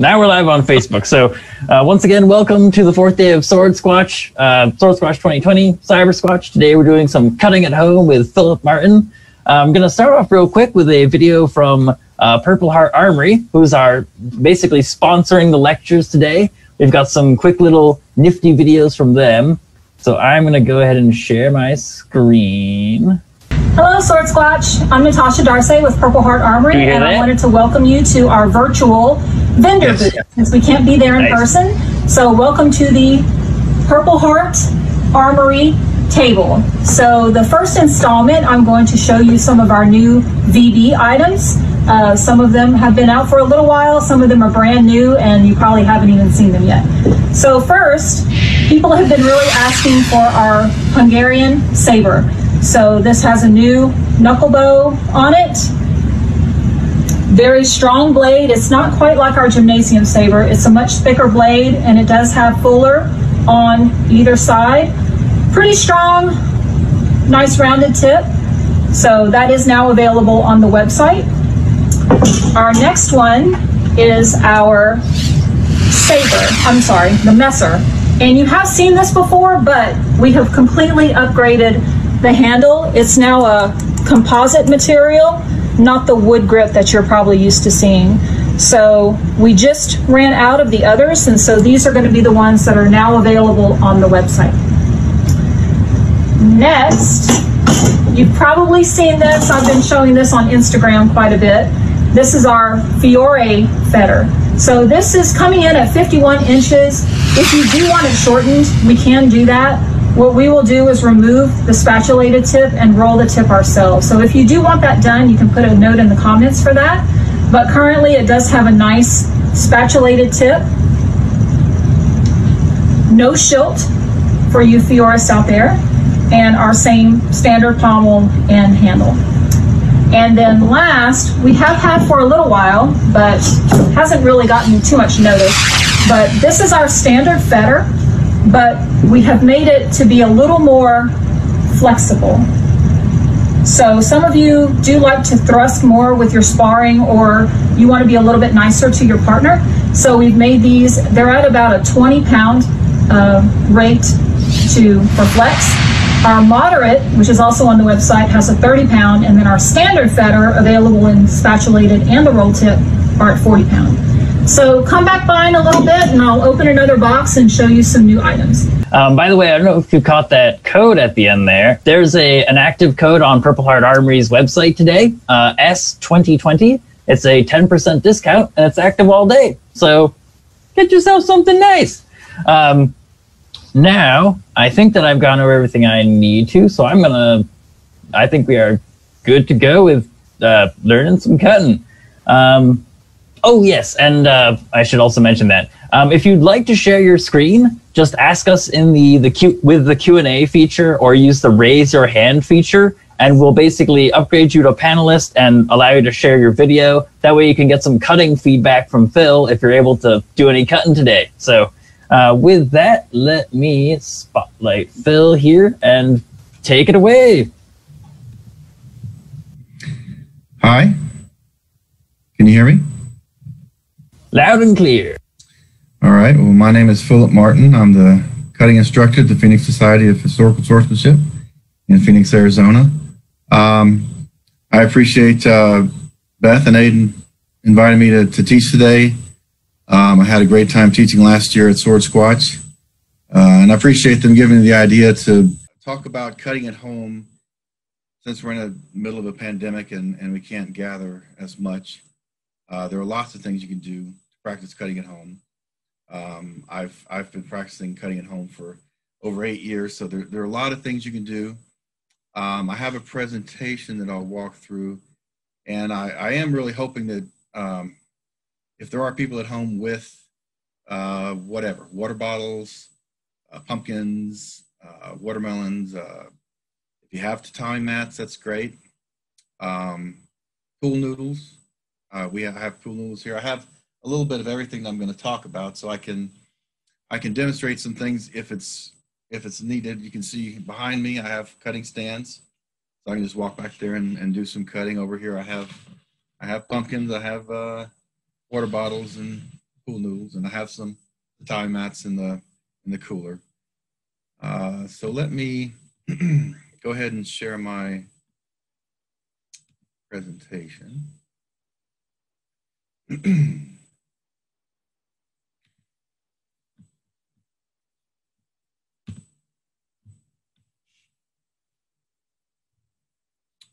now we're live on Facebook. So uh, once again, welcome to the fourth day of Swordsquatch, uh, Swordsquatch 2020, Cybersquatch. Today we're doing some cutting at home with Phillip Martin. Uh, I'm going to start off real quick with a video from uh, Purple Heart Armory, who's our basically sponsoring the lectures today. We've got some quick little nifty videos from them. So I'm going to go ahead and share my screen. Hello, Swordsquatch. I'm Natasha Darce with Purple Heart Armory, Do you hear and I wanted to welcome you to our virtual vendor Yes. booth since we can't be there in Nice. person. So, welcome to the Purple Heart Armory table. So, the first installment, I'm going to show you some of our new VB items. Uh, some of them have been out for a little while, some of them are brand new, and you probably haven't even seen them yet. So, first, people have been really asking for our Hungarian saber. So this has a new knuckle bow on it. Very strong blade. It's not quite like our gymnasium saber. It's a much thicker blade and it does have fuller on either side. Pretty strong, nice rounded tip. So that is now available on the website. Our next one is our saber. I'm sorry, the messer. And you have seen this before, but we have completely upgraded the handle. It's now a composite material, not the wood grip that you're probably used to seeing. So we just ran out of the others, and so these are going to be the ones that are now available on the website. Next, you've probably seen this. I've been showing this on Instagram quite a bit. This is our Fiore feder. So this is coming in at 51 inches. If you do want it shortened, we can do that. What we will do is remove the spatulated tip and roll the tip ourselves. So if you do want that done, you can put a note in the comments for that. But currently it does have a nice spatulated tip. No schilt for you Fiorists out there. And our same standard pommel and handle. And then last, we have had for a little while, but hasn't really gotten too much notice. But this is our standard feder, but we have made it to be a little more flexible. So some of you do like to thrust more with your sparring or you want to be a little bit nicer to your partner. So we've made these, they're at about a 20 pound uh, rate to for flex. Our moderate, which is also on the website, has a 30 pound, and then our standard feder, available in spatulated and the roll tip, are at 40 pound. So come back by in a little bit, and I'll open another box and show you some new items. Um, by the way, I don't know if you caught that code at the end there. There's a an active code on Purple Heart Armory's website today, uh, S2020. It's a 10% discount and it's active all day. So get yourself something nice. Um, now, I think that I've gone over everything I need to, so I'm gonna. I think we are good to go with uh, learning some cutting. Um, oh yes, and uh, I should also mention that um, if you'd like to share your screen, just ask us in the the Q with the Q and A feature, or use the raise your hand feature, and we'll basically upgrade you to panelist and allow you to share your video. That way, you can get some cutting feedback from Phil if you're able to do any cutting today. So. Uh, with that, let me spotlight Phil here and take it away. Hi. Can you hear me? Loud and clear. All right. Well, my name is Phillip Martin. I'm the cutting instructor at the Phoenix Society of Historical Swordsmanship in Phoenix, Arizona. Um, I appreciate uh, Beth and Aiden inviting me to, to teach today. Um, I had a great time teaching last year at Swordsquatch, uh, and I appreciate them giving me the idea to talk about cutting at home since we're in the middle of a pandemic and, and we can't gather as much. Uh, there are lots of things you can do to practice cutting at home. Um, I've I've been practicing cutting at home for over eight years, so there, there are a lot of things you can do. Um, I have a presentation that I'll walk through, and I, I am really hoping that um, if there are people at home with uh, whatever water bottles, uh, pumpkins, uh, watermelons, uh, if you have tatami mats, that's great. Um, pool noodles, uh, we have, pool noodles here. I have a little bit of everything that I'm going to talk about, so I can I can demonstrate some things if it's if it's needed. You can see behind me I have cutting stands, so I can just walk back there and, and do some cutting. Over here I have I have pumpkins, I have uh, water bottles and pool noodles, and I have some tatami mats in the in the cooler. Uh, so let me go ahead and share my presentation.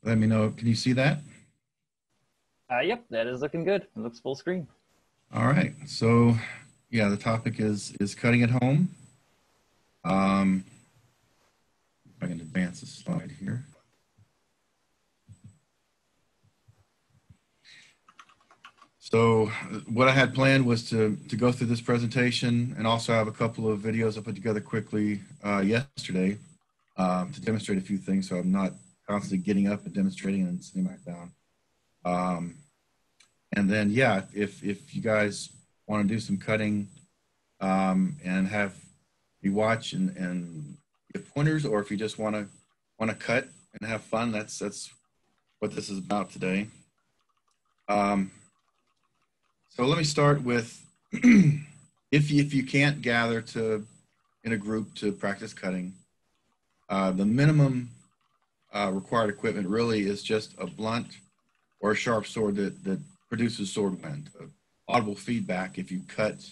Let me know. Can you see that? Uh, yep, that is looking good. It looks full screen. All right. So, yeah, the topic is is cutting at home. Um, if I can advance the slide here. So, what I had planned was to to go through this presentation and also have a couple of videos I put together quickly uh, yesterday um, to demonstrate a few things. So I'm not constantly getting up and demonstrating and sitting back down. Um, and then, yeah, if, if you guys want to do some cutting um, and have me watch and, and give pointers, or if you just want to want to cut and have fun, that's that's what this is about today. Um, so let me start with if you, if you can't gather to in a group to practice cutting, uh, the minimum uh, required equipment really is just a blunt or a sharp sword that, that produces sword wind. Uh, audible feedback if you cut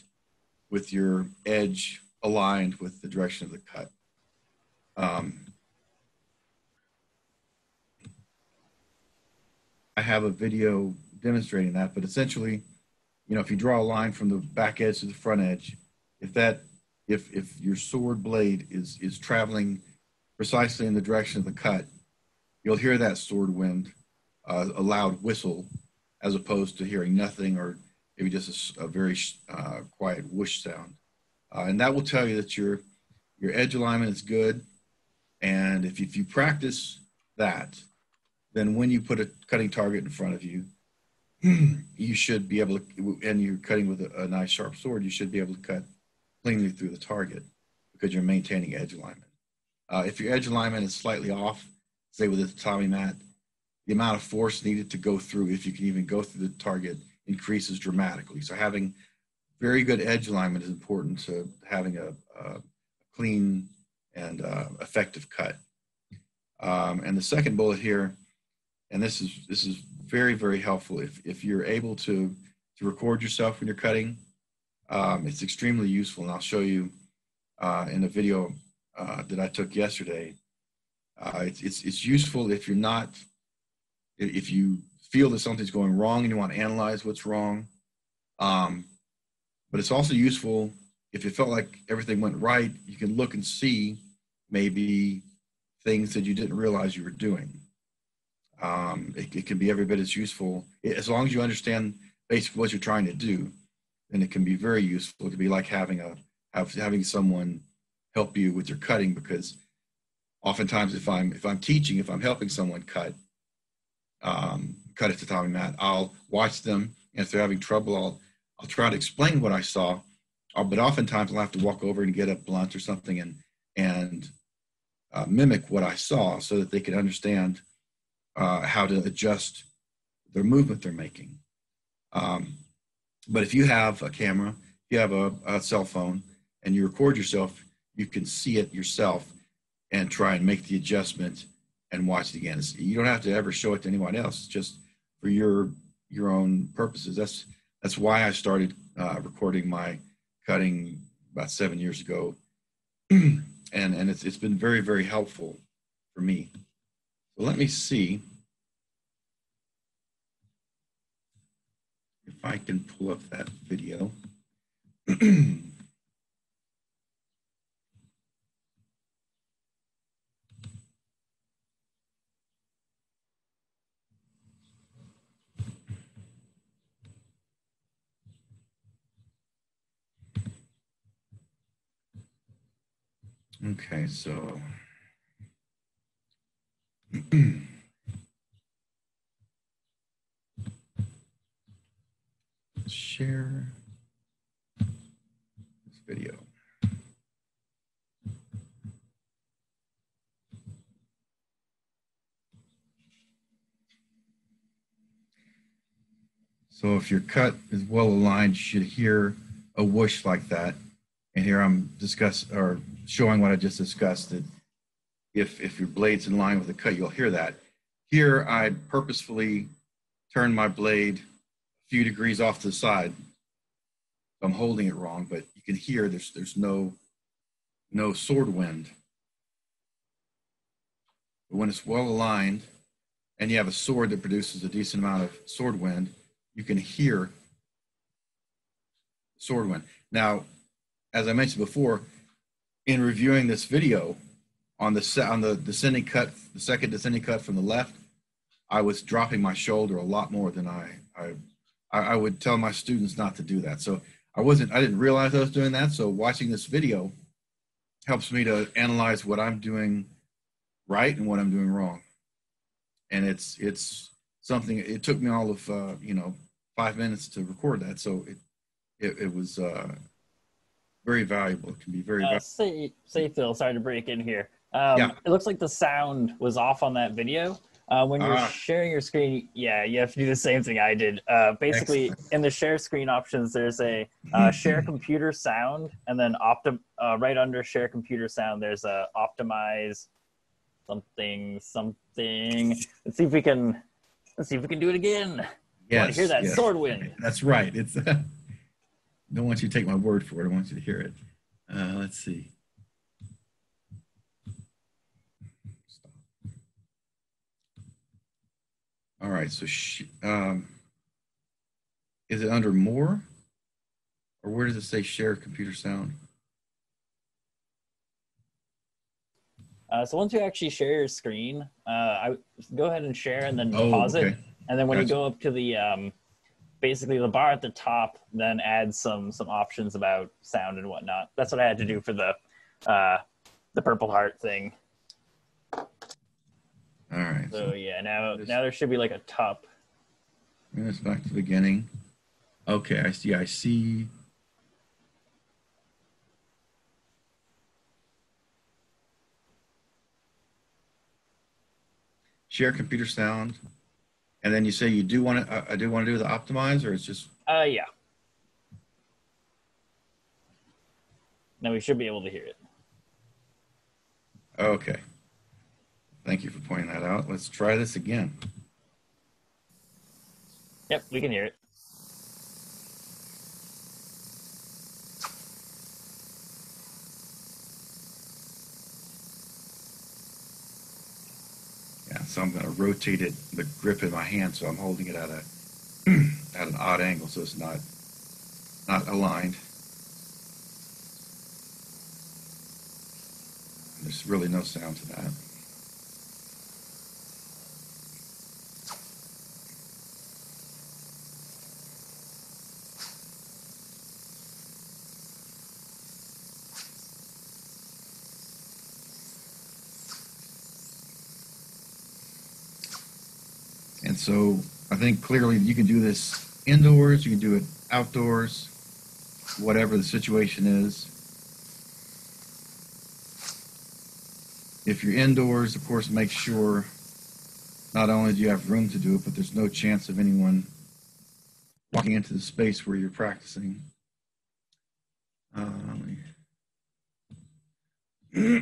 with your edge aligned with the direction of the cut. Um, I have a video demonstrating that, but essentially, you know, if you draw a line from the back edge to the front edge, if that, if if your sword blade is is traveling precisely in the direction of the cut, you'll hear that sword wind, uh, a loud whistle, as opposed to hearing nothing or maybe just a, a very uh, quiet whoosh sound. Uh, and that will tell you that your your edge alignment is good. And if, if you practice that, then when you put a cutting target in front of you, you should be able to, and you're cutting with a, a nice sharp sword, you should be able to cut cleanly through the target because you're maintaining edge alignment. Uh, if your edge alignment is slightly off, say with a tatami mat, the amount of force needed to go through, if you can even go through the target, increases dramatically. So having very good edge alignment is important to having a, a clean and uh, effective cut. Um, and the second bullet here, and this is this is very very helpful if if you're able to to record yourself when you're cutting. Um, it's extremely useful, and I'll show you uh, in a video uh, that I took yesterday uh, it's, it's, it's useful if you're not, if you feel that something's going wrong and you want to analyze what's wrong. Um, but it's also useful if you felt like everything went right, you can look and see maybe things that you didn't realize you were doing. Um, it, it, can be every bit as useful as long as you understand basically what you're trying to do. Then it can be very useful. It can be like having a have, having someone help you with your cutting because oftentimes if I'm if I'm teaching, if I'm helping someone cut um, cut a tatami mat, I'll watch them, and if they're having trouble, I'll I'll try to explain what I saw. Uh, but oftentimes I'll have to walk over and get a blunt or something and and uh, mimic what I saw so that they can understand uh, how to adjust their movement they're making. Um, but if you have a camera, if you have a, a cell phone, and you record yourself, you can see it yourself and try and make the adjustment and watch it again. It's, you don't have to ever show it to anyone else. It's just for your your own purposes. That's that's why I started uh, recording my cutting about seven years ago, and and it's it's been very very helpful for me. So let me see if I can pull up that video. Okay, so share this video. So if your cut is well aligned, you should hear a whoosh like that. And here I'm discuss or showing what I just discussed if, if your blade's in line with the cut, you'll hear that. Here, I purposefully turn my blade a few degrees off to the side. I'm holding it wrong, but you can hear there's, there's no, no sword wind. But when it's well aligned and you have a sword that produces a decent amount of sword wind, you can hear sword wind. Now, as I mentioned before, in reviewing this video on the on the descending cut, the second descending cut from the left, I was dropping my shoulder a lot more than I I I would tell my students not to do that. So I wasn't I didn't realize I was doing that. So watching this video helps me to analyze what I'm doing right and what I'm doing wrong. And it's it's something. It took me all of uh, you know five minutes to record that, so it it, it was uh, very valuable. It can be very. Uh, say, say, Phil. Sorry to break in here. Um, yeah. It looks like the sound was off on that video. Uh, when you're uh, sharing your screen, yeah, you have to do the same thing I did. Uh, basically, excellent. in the share screen options, there's a uh, share computer sound, and then optim- uh, right under share computer sound, there's a optimize something something. Let's see if we can. Let's see if we can do it again. Yes, want to hear that yes. sword wind? That's right. It's. don't want you to take my word for it. I want you to hear it. Uh, let's see. All right. So, um, is it under more, or where does it say share computer sound? Uh, so once you actually share your screen, uh, I go ahead and share and then oh, pause okay. it. And then when gotcha. you go up to the um, basically the bar at the top, then add some some options about sound and whatnot. That's what I had to do for the uh, the Purple Heart thing. All right. So, so yeah, now now there should be like a top. It's back to the beginning. Okay, I see. I see share computer sound, and then you say you do want to. Uh, I do want to do the optimize, or it's just. Uh, yeah. Now we should be able to hear it. Okay. Thank you for pointing that out. Let's try this again. Yep, we can hear it. Yeah, so I'm going to rotate it, the grip in my hand, so I'm holding it at a at an odd angle, so it's not not aligned. There's really no sound to that. And so I think clearly you can do this indoors, you can do it outdoors, whatever the situation is. If you're indoors, of course, make sure not only do you have room to do it, but there's no chance of anyone walking into the space where you're practicing. Uh,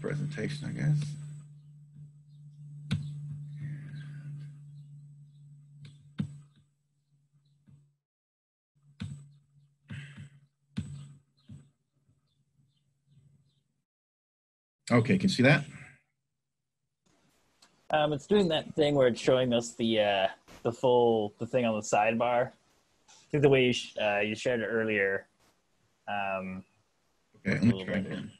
presentation, I guess. Okay, can you see that? Um, it's doing that thing where it's showing us the uh, the full the thing on the sidebar. I think the way you, sh- uh, you shared it earlier. Um, okay, let me try again.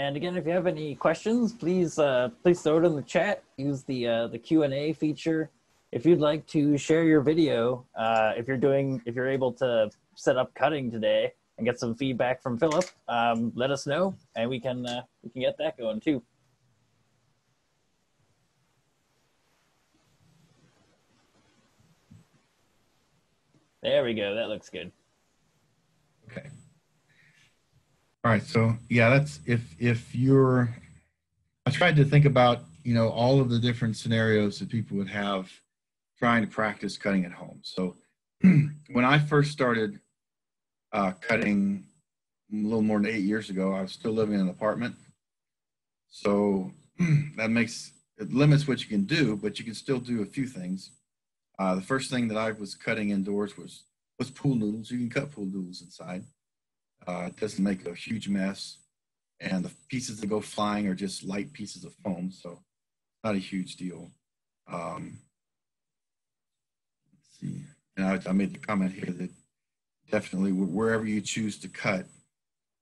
And again, if you have any questions, please uh, please throw it in the chat. Use the uh, the Q and A feature. If you'd like to share your video, uh, if you're doing if you're able to set up cutting today and get some feedback from Phillip, um, let us know, and we can uh, we can get that going too. There we go. That looks good. Okay. All right. So yeah, that's if if you're. I tried to think about you know all of the different scenarios that people would have trying to practice cutting at home. So when I first started uh, cutting a little more than eight years ago, I was still living in an apartment. So that makes it limits what you can do, but you can still do a few things. Uh, the first thing that I was cutting indoors was was pool noodles. You can cut pool noodles inside. Uh, it doesn't make a huge mess, and the pieces that go flying are just light pieces of foam, so not a huge deal. Um, let's see, and I, I, made the comment here that definitely wherever you choose to cut,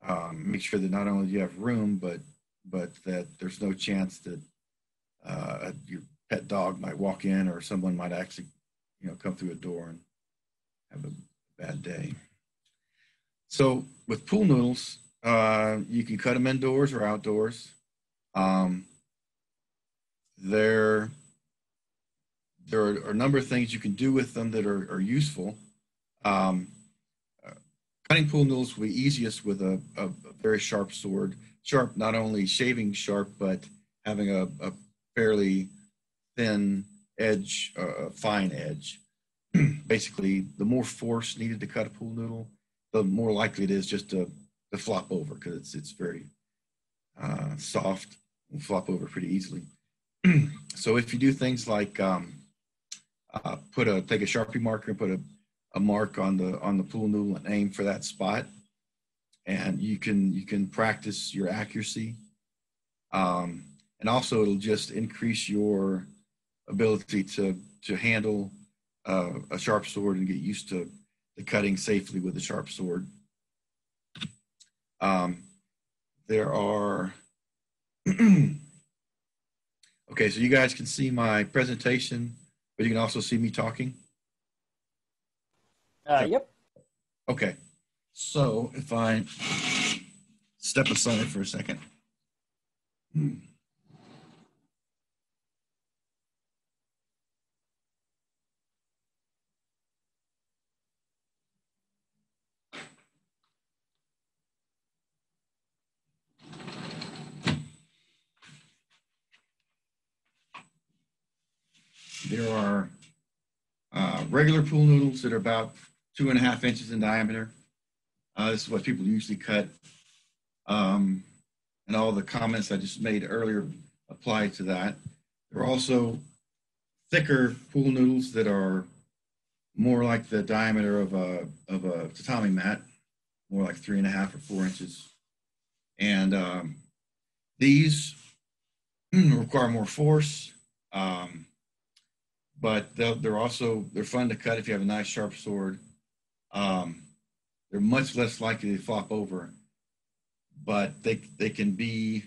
um, make sure that not only do you have room, but but that there's no chance that uh, your pet dog might walk in or someone might actually you know, come through a door and have a bad day. So with pool noodles, uh, you can cut them indoors or outdoors. Um, there, there are, are, a number of things you can do with them that are, are useful. Um, uh, cutting pool noodles will be easiest with a, a, a, very sharp sword. Sharp, not only shaving sharp, but having a, a fairly thin edge, uh, fine edge. Basically, the more force needed to cut a pool noodle, the more likely it is just to, to flop over because it's it's very uh, soft and flop over pretty easily. so if you do things like um, uh, put a take a sharpie marker and put a, a mark on the on the pool noodle and aim for that spot, and you can you can practice your accuracy, um, and also it'll just increase your ability to to handle uh, a sharp sword and get used to the cutting safely with a sharp sword. Um, there are okay, so you guys can see my presentation, but you can also see me talking. Uh, yep. Okay, so if I step aside for a second. Hmm. There are uh, regular pool noodles that are about two and a half inches in diameter. Uh, this is what people usually cut. Um, and all the comments I just made earlier apply to that. There are also thicker pool noodles that are more like the diameter of a, of a tatami mat, more like three and a half or four inches. And um, these require more force. Um, but they're also they're fun to cut if you have a nice sharp sword. Um, they're much less likely to flop over, but they they can be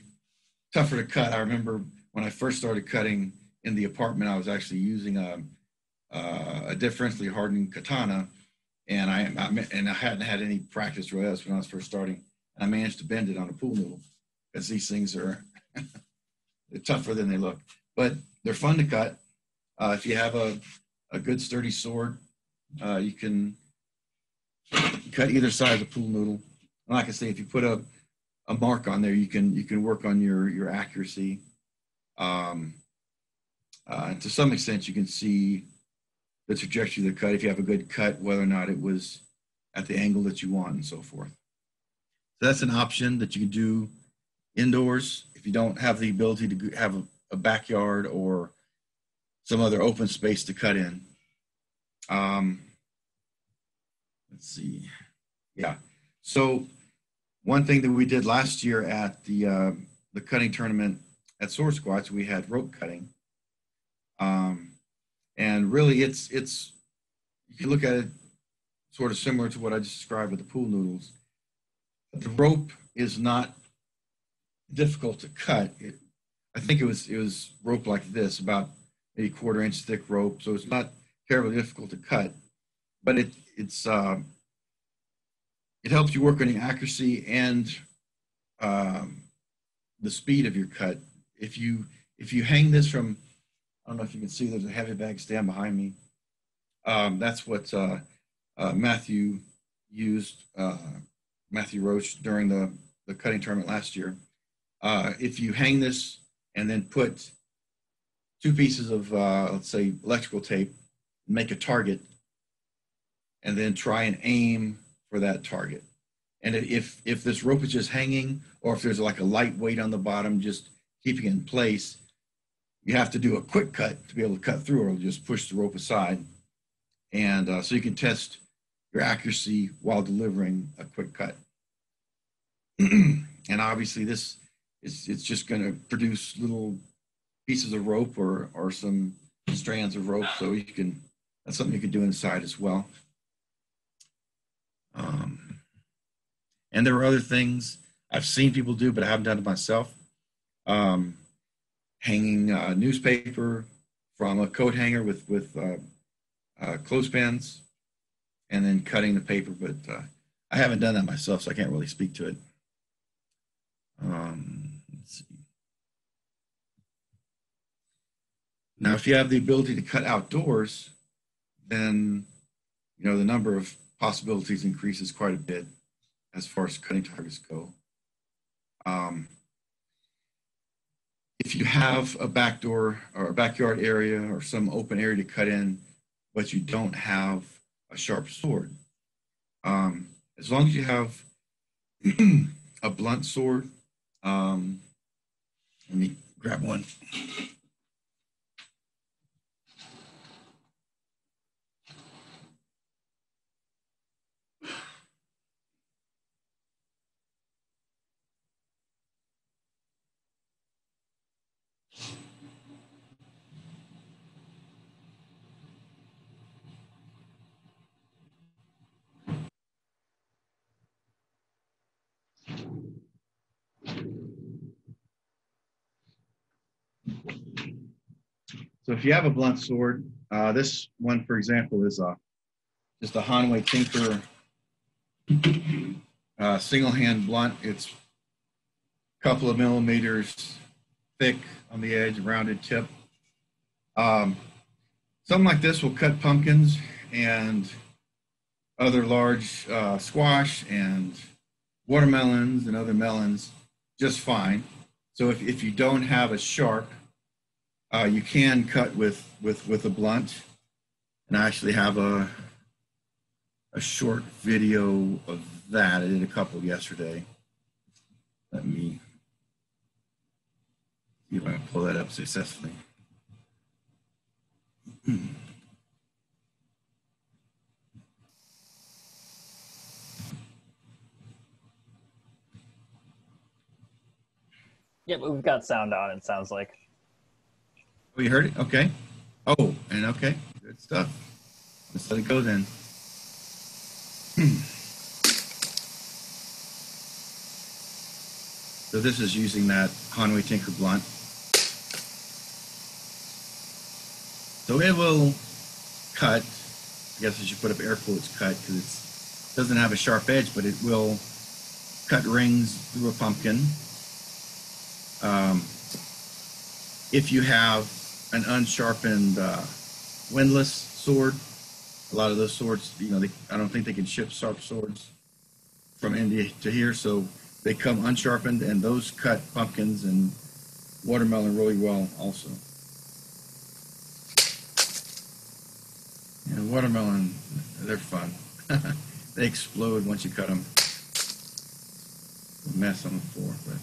tougher to cut. I remember when I first started cutting in the apartment, I was actually using a a differentially hardened katana, and I, I, and I hadn't had any practice really. That's when I was first starting, and I managed to bend it on a pool noodle because these things are they're tougher than they look, but they're fun to cut. Uh, if you have a, a good sturdy sword, uh, you can cut either side of the pool noodle. And like I say, if you put a, a mark on there, you can you can work on your your accuracy. Um, uh, to some extent, you can see the trajectory of the cut if you have a good cut, whether or not it was at the angle that you want, and so forth. So that's an option that you can do indoors if you don't have the ability to have a, a backyard or some other open space to cut in. Um, let's see. Yeah. So one thing that we did last year at the uh, the cutting tournament at Swordsquatch, we had rope cutting. Um, and really, it's it's you can look at it sort of similar to what I just described with the pool noodles. The rope is not difficult to cut. It, I think it was it was rope like this, about maybe quarter inch thick rope, so it's not terribly difficult to cut. But it it's uh, it helps you work on the accuracy and um, the speed of your cut. If you if you hang this from, I don't know if you can see, there's a heavy bag stand behind me. Um, that's what uh, uh, Matthew used, uh, Matthew Roach during the the cutting tournament last year. Uh, if you hang this and then put two pieces of, uh, let's say, electrical tape, make a target, and then try and aim for that target. And if, if this rope is just hanging, or if there's like a light weight on the bottom, just keeping it in place, you have to do a quick cut to be able to cut through, or just push the rope aside. And uh, so you can test your accuracy while delivering a quick cut. and obviously, this is, it's just going to produce little pieces of rope or or some strands of rope. So you can that's something you can do inside as well. Um, and there are other things I've seen people do, but I haven't done it myself. Um, hanging a newspaper from a coat hanger with with uh, uh, clothespins, and then cutting the paper. But uh, I haven't done that myself, so I can't really speak to it. Um, let's see. Now, if you have the ability to cut outdoors, then you know the number of possibilities increases quite a bit as far as cutting targets go. Um, if you have a back door or a backyard area or some open area to cut in, but you don't have a sharp sword, um, as long as you have a blunt sword um, let me grab one. So if you have a blunt sword, uh, this one, for example, is a, just a Hanwei Tinker uh, single hand blunt. It's a couple of millimeters thick on the edge, rounded tip. Um, something like this will cut pumpkins and other large uh, squash and watermelons and other melons just fine. So if, if you don't have a sharp uh, you can cut with, with, with a blunt. And I actually have a, a short video of that. I did a couple yesterday. Let me see if I can pull that up successfully. Yeah, but we've got sound on, it sounds like. Oh, you heard it? Okay. Oh, and okay. Good stuff. Let's let it go then. so this is using that Hanwei Tinker blunt. So it will cut. I guess I should put up air quotes cut because it doesn't have a sharp edge, but it will cut rings through a pumpkin. Um, if you have an unsharpened uh, windlass sword. A lot of those swords, you know, they, I don't think they can ship sharp swords from India to here, so they come unsharpened, and those cut pumpkins and watermelon really well also. And watermelon, they're fun. they explode once you cut them. Mess on the floor, but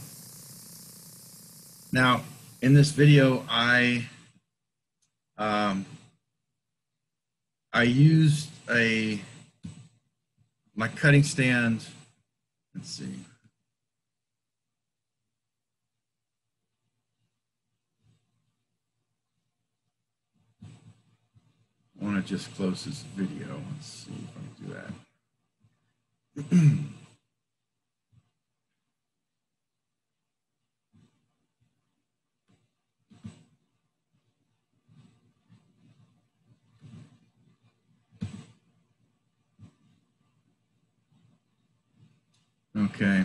now in this video, I um, I used a my cutting stand. Let's see. I want to just close this video. Let's see if I can do that. Okay.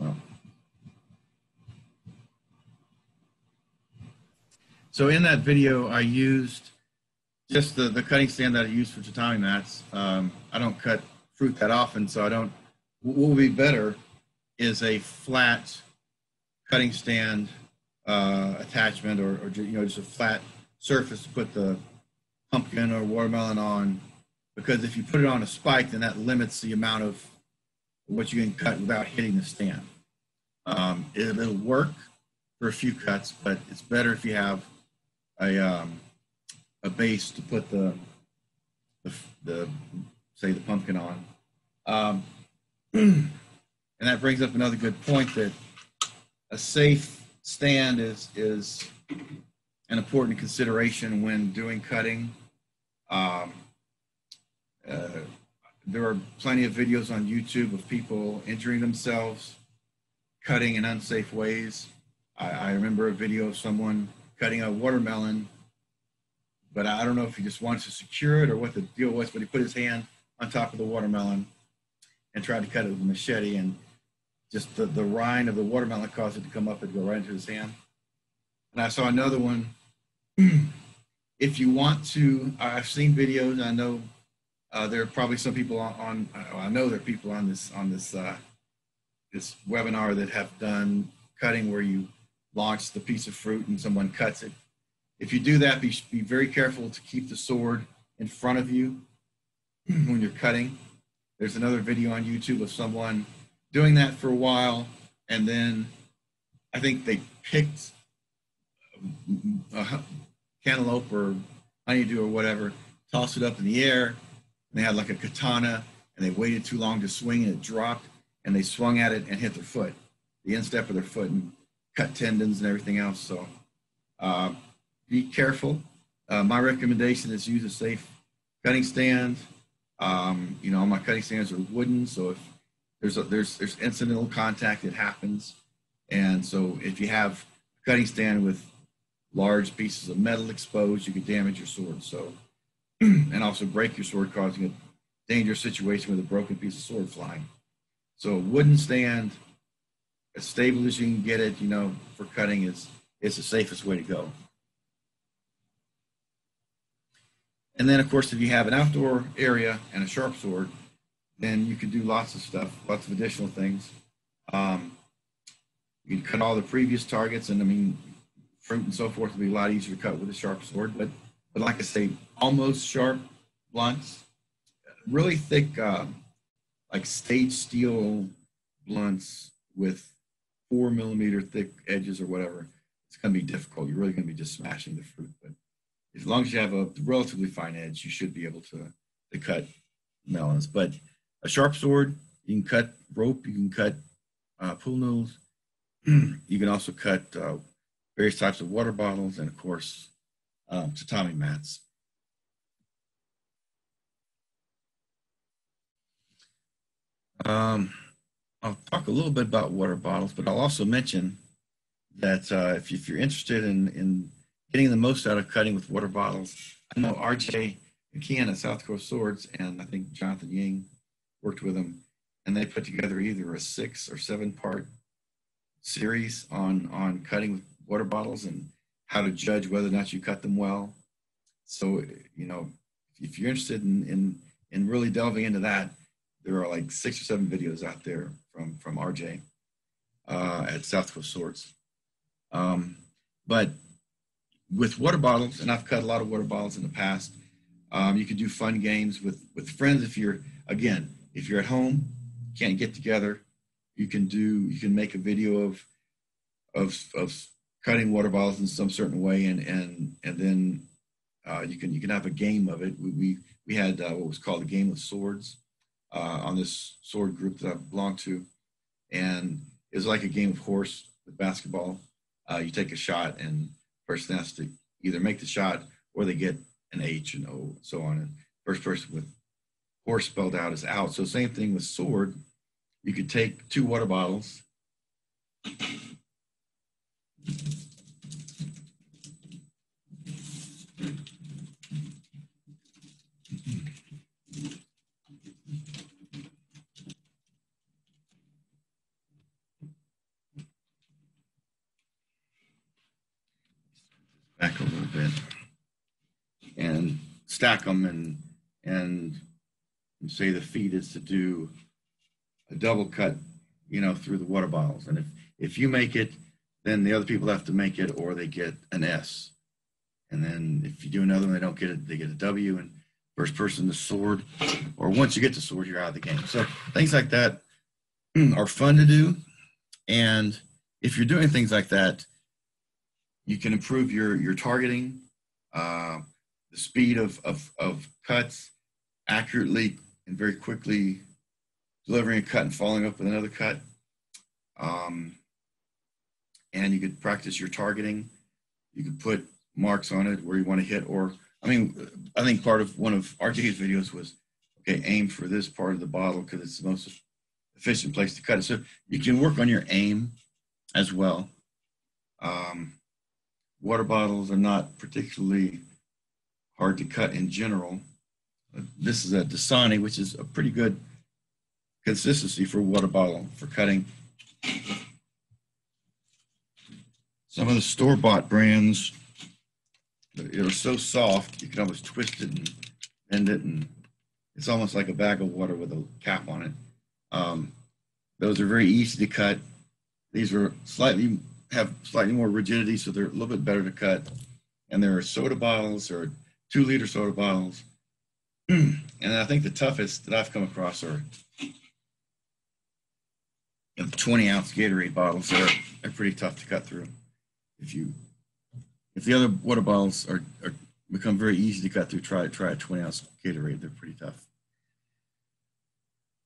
Well. So in that video, I used just the, the cutting stand that I use for tatami mats. Um, I don't cut fruit that often, so I don't. What would be better is a flat cutting stand uh, attachment, or, or you know just a flat surface to put the pumpkin or watermelon on. Because if you put it on a spike, then that limits the amount of what you can cut without hitting the stand. Um, it, will work for a few cuts, but it's better if you have a um, a base to put the, the, the say the pumpkin on. Um, and that brings up another good point that a safe stand is is an important consideration when doing cutting. Um, uh, there are plenty of videos on YouTube of people injuring themselves cutting in unsafe ways. I, I remember a video of someone cutting a watermelon but I don't know if he just wants to secure it or what the deal was. But he put his hand on top of the watermelon and tried to cut it with a machete, and just the, the rind of the watermelon caused it to come up and go right into his hand. And I saw another one. if you want to, I've seen videos. I know uh, there are probably some people on. on I know there are people on this on this uh, this webinar that have done cutting where you launch the piece of fruit and someone cuts it if you do that, be, be very careful to keep the sword in front of you when you're cutting. There's another video on YouTube of someone doing that for a while, and then I think they picked a cantaloupe or honeydew or whatever, tossed it up in the air, and they had like a katana, and they waited too long to swing, and it dropped, and they swung at it and hit their foot, the instep of their foot, and cut tendons and everything else. So, uh, be careful. Uh, my recommendation is use a safe cutting stand. Um, you know, all my cutting stands are wooden, so if there's a, there's there's incidental contact that happens, and so if you have a cutting stand with large pieces of metal exposed, you could damage your sword. So, and also break your sword, causing a dangerous situation with a broken piece of sword flying. So, a wooden stand, as stable as you can get it, you know, for cutting is is the safest way to go. And then, of course, if you have an outdoor area and a sharp sword, then you can do lots of stuff, lots of additional things. Um, you can cut all the previous targets, and I mean, fruit and so forth will be a lot easier to cut with a sharp sword. But, but like I say, almost sharp blunts, really thick, uh, like stage steel blunts with four millimeter thick edges or whatever. It's going to be difficult. You're really going to be just smashing the fruit. But as long as you have a relatively fine edge, you should be able to, to cut melons. But a sharp sword, you can cut rope, you can cut uh, pool noodles, you can also cut uh, various types of water bottles, and of course, um, tatami mats. Um, I'll talk a little bit about water bottles, but I'll also mention that uh, if, if, you're interested in, in getting the most out of cutting with water bottles. I know RJ McKeon at South Coast Swords and I think Jonathan Ying worked with him, and they put together either a six or seven part series on on cutting with water bottles and how to judge whether or not you cut them well. So you know, if you're interested in in, in really delving into that, there are like six or seven videos out there from from RJ uh, at South Coast Swords. Um, but with water bottles, and I've cut a lot of water bottles in the past. Um, you can do fun games with with friends if you're again if you're at home, can't get together. You can do you can make a video of of of cutting water bottles in some certain way, and and and then uh, you can you can have a game of it. We we, we had uh, what was called a game of swords uh, on this sword group that I belonged to, and it was like a game of horse with basketball. Uh, you take a shot and person has to either make the shot or they get an H and O, and so on. And first person with horse spelled out is out. So same thing with sword. You could take two water bottles back a little bit and stack them and and say the feat is to do a double cut you know through the water bottles. And if if you make it then the other people have to make it, or they get an S. And then if you do another one, they don't get it, they get a W. And first person to sword, or once you get to sword, you're out of the game. So things like that are fun to do. And if you're doing things like that, you can improve your your targeting, uh, the speed of, of, of cuts, accurately and very quickly delivering a cut and following up with another cut. Um, and you could practice your targeting. You could put marks on it where you want to hit, or I mean, I think part of one of RJ's videos was okay, aim for this part of the bottle because it's the most efficient place to cut it. So you can work on your aim as well. Um, water bottles are not particularly hard to cut in general. This is a Dasani, which is a pretty good consistency for water bottle for cutting. Some of the store bought brands are so soft you can almost twist it and bend it, and it's almost like a bag of water with a cap on it. Um, those are very easy to cut. These are slightly have slightly more rigidity, so they're a little bit better to cut. And there are soda bottles or two liter soda bottles. and I think the toughest that I've come across are the 20 ounce Gatorade bottles are, are pretty tough to cut through. If you if the other water bottles are, are become very easy to cut through, try try a 20 ounce Gatorade. They're pretty tough.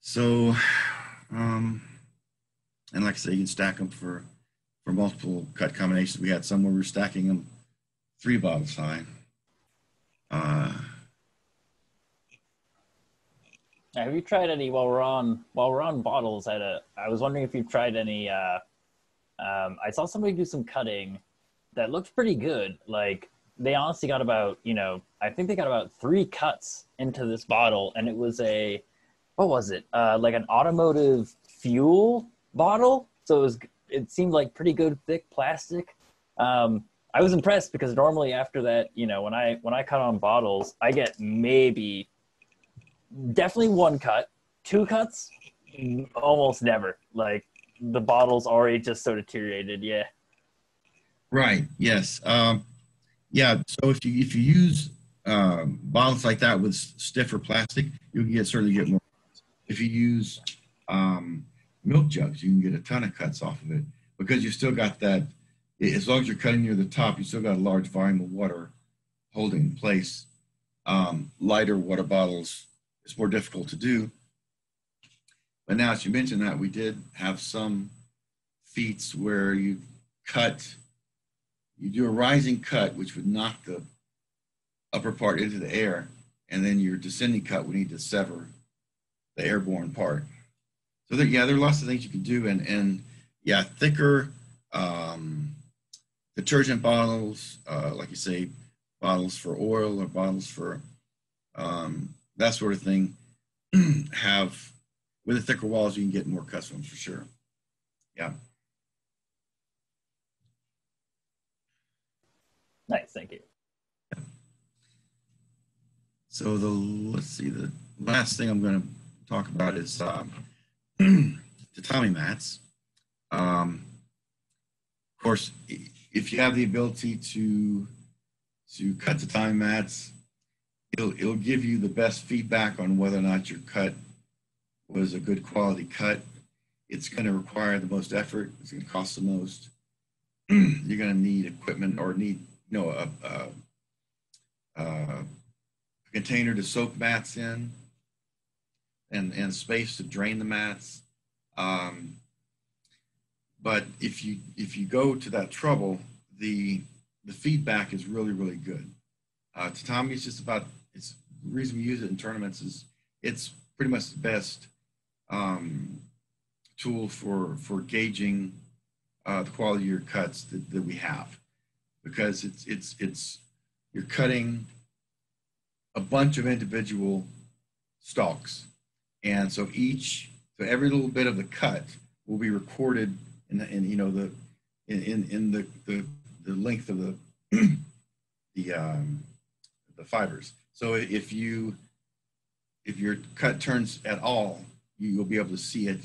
So, um, and like I say, you can stack them for for multiple cut combinations. We had some where we were stacking them three bottles high. Uh, have you tried any while we're on while we're on bottles? At a, I was wondering if you've tried any. Uh, um, I saw somebody do some cutting that looked pretty good. Like they honestly got about you know I think they got about three cuts into this bottle, and it was a what was it? Uh, like an automotive fuel bottle. So it was it seemed like pretty good thick plastic. Um, I was impressed because normally after that, you know, when I when I cut on bottles, I get maybe definitely one cut, two cuts, almost never. Like the bottle's already just so deteriorated. Yeah. Right. Yes. Um, yeah. So if you if you use um, bottles like that with stiffer plastic, you can get certainly get more. If you use um, milk jugs, you can get a ton of cuts off of it because you still got that. As long as you're cutting near the top, you still got a large volume of water holding in place. Um, lighter water bottles is more difficult to do. But now, as you mentioned that, we did have some feats where you cut, you do a rising cut, which would knock the upper part into the air, and then your descending cut would need to sever the airborne part. So there, yeah, there are lots of things you can do, and and yeah, thicker um, detergent bottles, uh, like you say, bottles for oil or bottles for um, that sort of thing, have with the thicker walls you can get more customs for sure. Yeah. Nice, thank you. So the let's see the last thing I'm going to talk about is um, tatami mats. Um, of course, if you have the ability to to cut tatami mats, it'll it'll give you the best feedback on whether or not your cut was a good quality cut. It's going to require the most effort. It's going to cost the most. You're going to need equipment or need you know a, a, a container to soak mats in and, and space to drain the mats. Um, but if you if you go to that trouble, the the feedback is really really good. Uh, tatami is just about it's the reason we use it in tournaments is it's pretty much the best um, tool for for gauging uh, the quality of your cuts that, that we have because it's it's it's you're cutting a bunch of individual stalks and so each, so every little bit of the cut will be recorded in, the, in you know, the, in, in the, the, the length of the, the um, the fibers. So if you if your cut turns at all, you, will be able to see it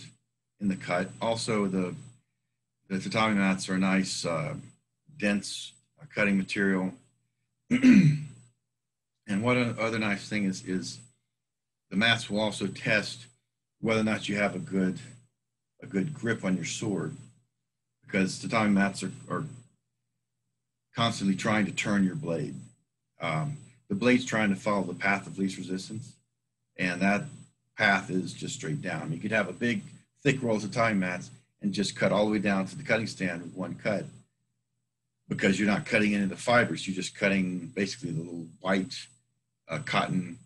in the cut. Also, the the tatami mats are nice, uh, dense uh, cutting material. and what other nice thing is is the mats will also test whether or not you have a good a good grip on your sword because tatami mats are, are constantly trying to turn your blade. Um, the blade's trying to follow the path of least resistance, and that path is just straight down. You could have a big, thick roll of tatami mats and just cut all the way down to the cutting stand with one cut because you're not cutting into the fibers. You're just cutting basically the little white uh, cotton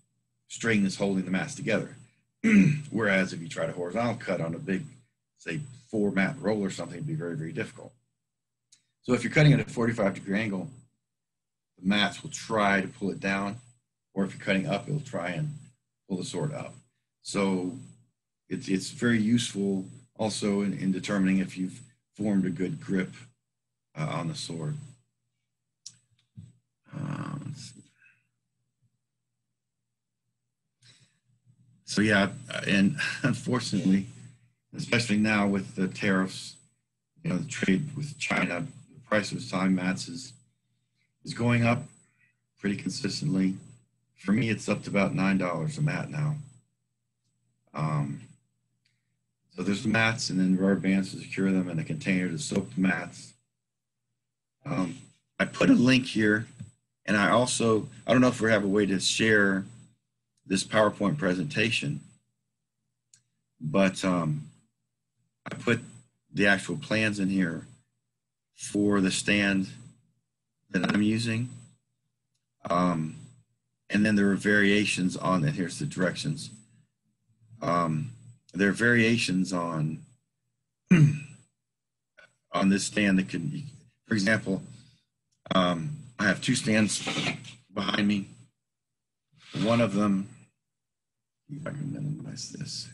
string that's holding the mats together. Whereas if you try to horizontal cut on a big, say, four mat roll or something, it'd be very, very difficult. So if you're cutting at a 45 degree angle, the mats will try to pull it down, or if you're cutting up, it'll try and pull the sword up. So it's, it's very useful also in, in determining if you've formed a good grip uh, on the sword. Uh, so yeah, and unfortunately, especially now with the tariffs, you know, the trade with China, the price of tatami mats is is going up pretty consistently. For me, it's up to about nine dollars a mat now. Um, so there's mats, and then rubber bands to secure them, and a container to soak the mats. Um, I put a link here, and I also I don't know if we have a way to share this PowerPoint presentation, but um, I put the actual plans in here for the stand that I'm using. Um, and then there are variations on it. Here's the directions. Um, there are variations on on this stand that can, for example, um, I have two stands behind me. One of them, if I can minimize this.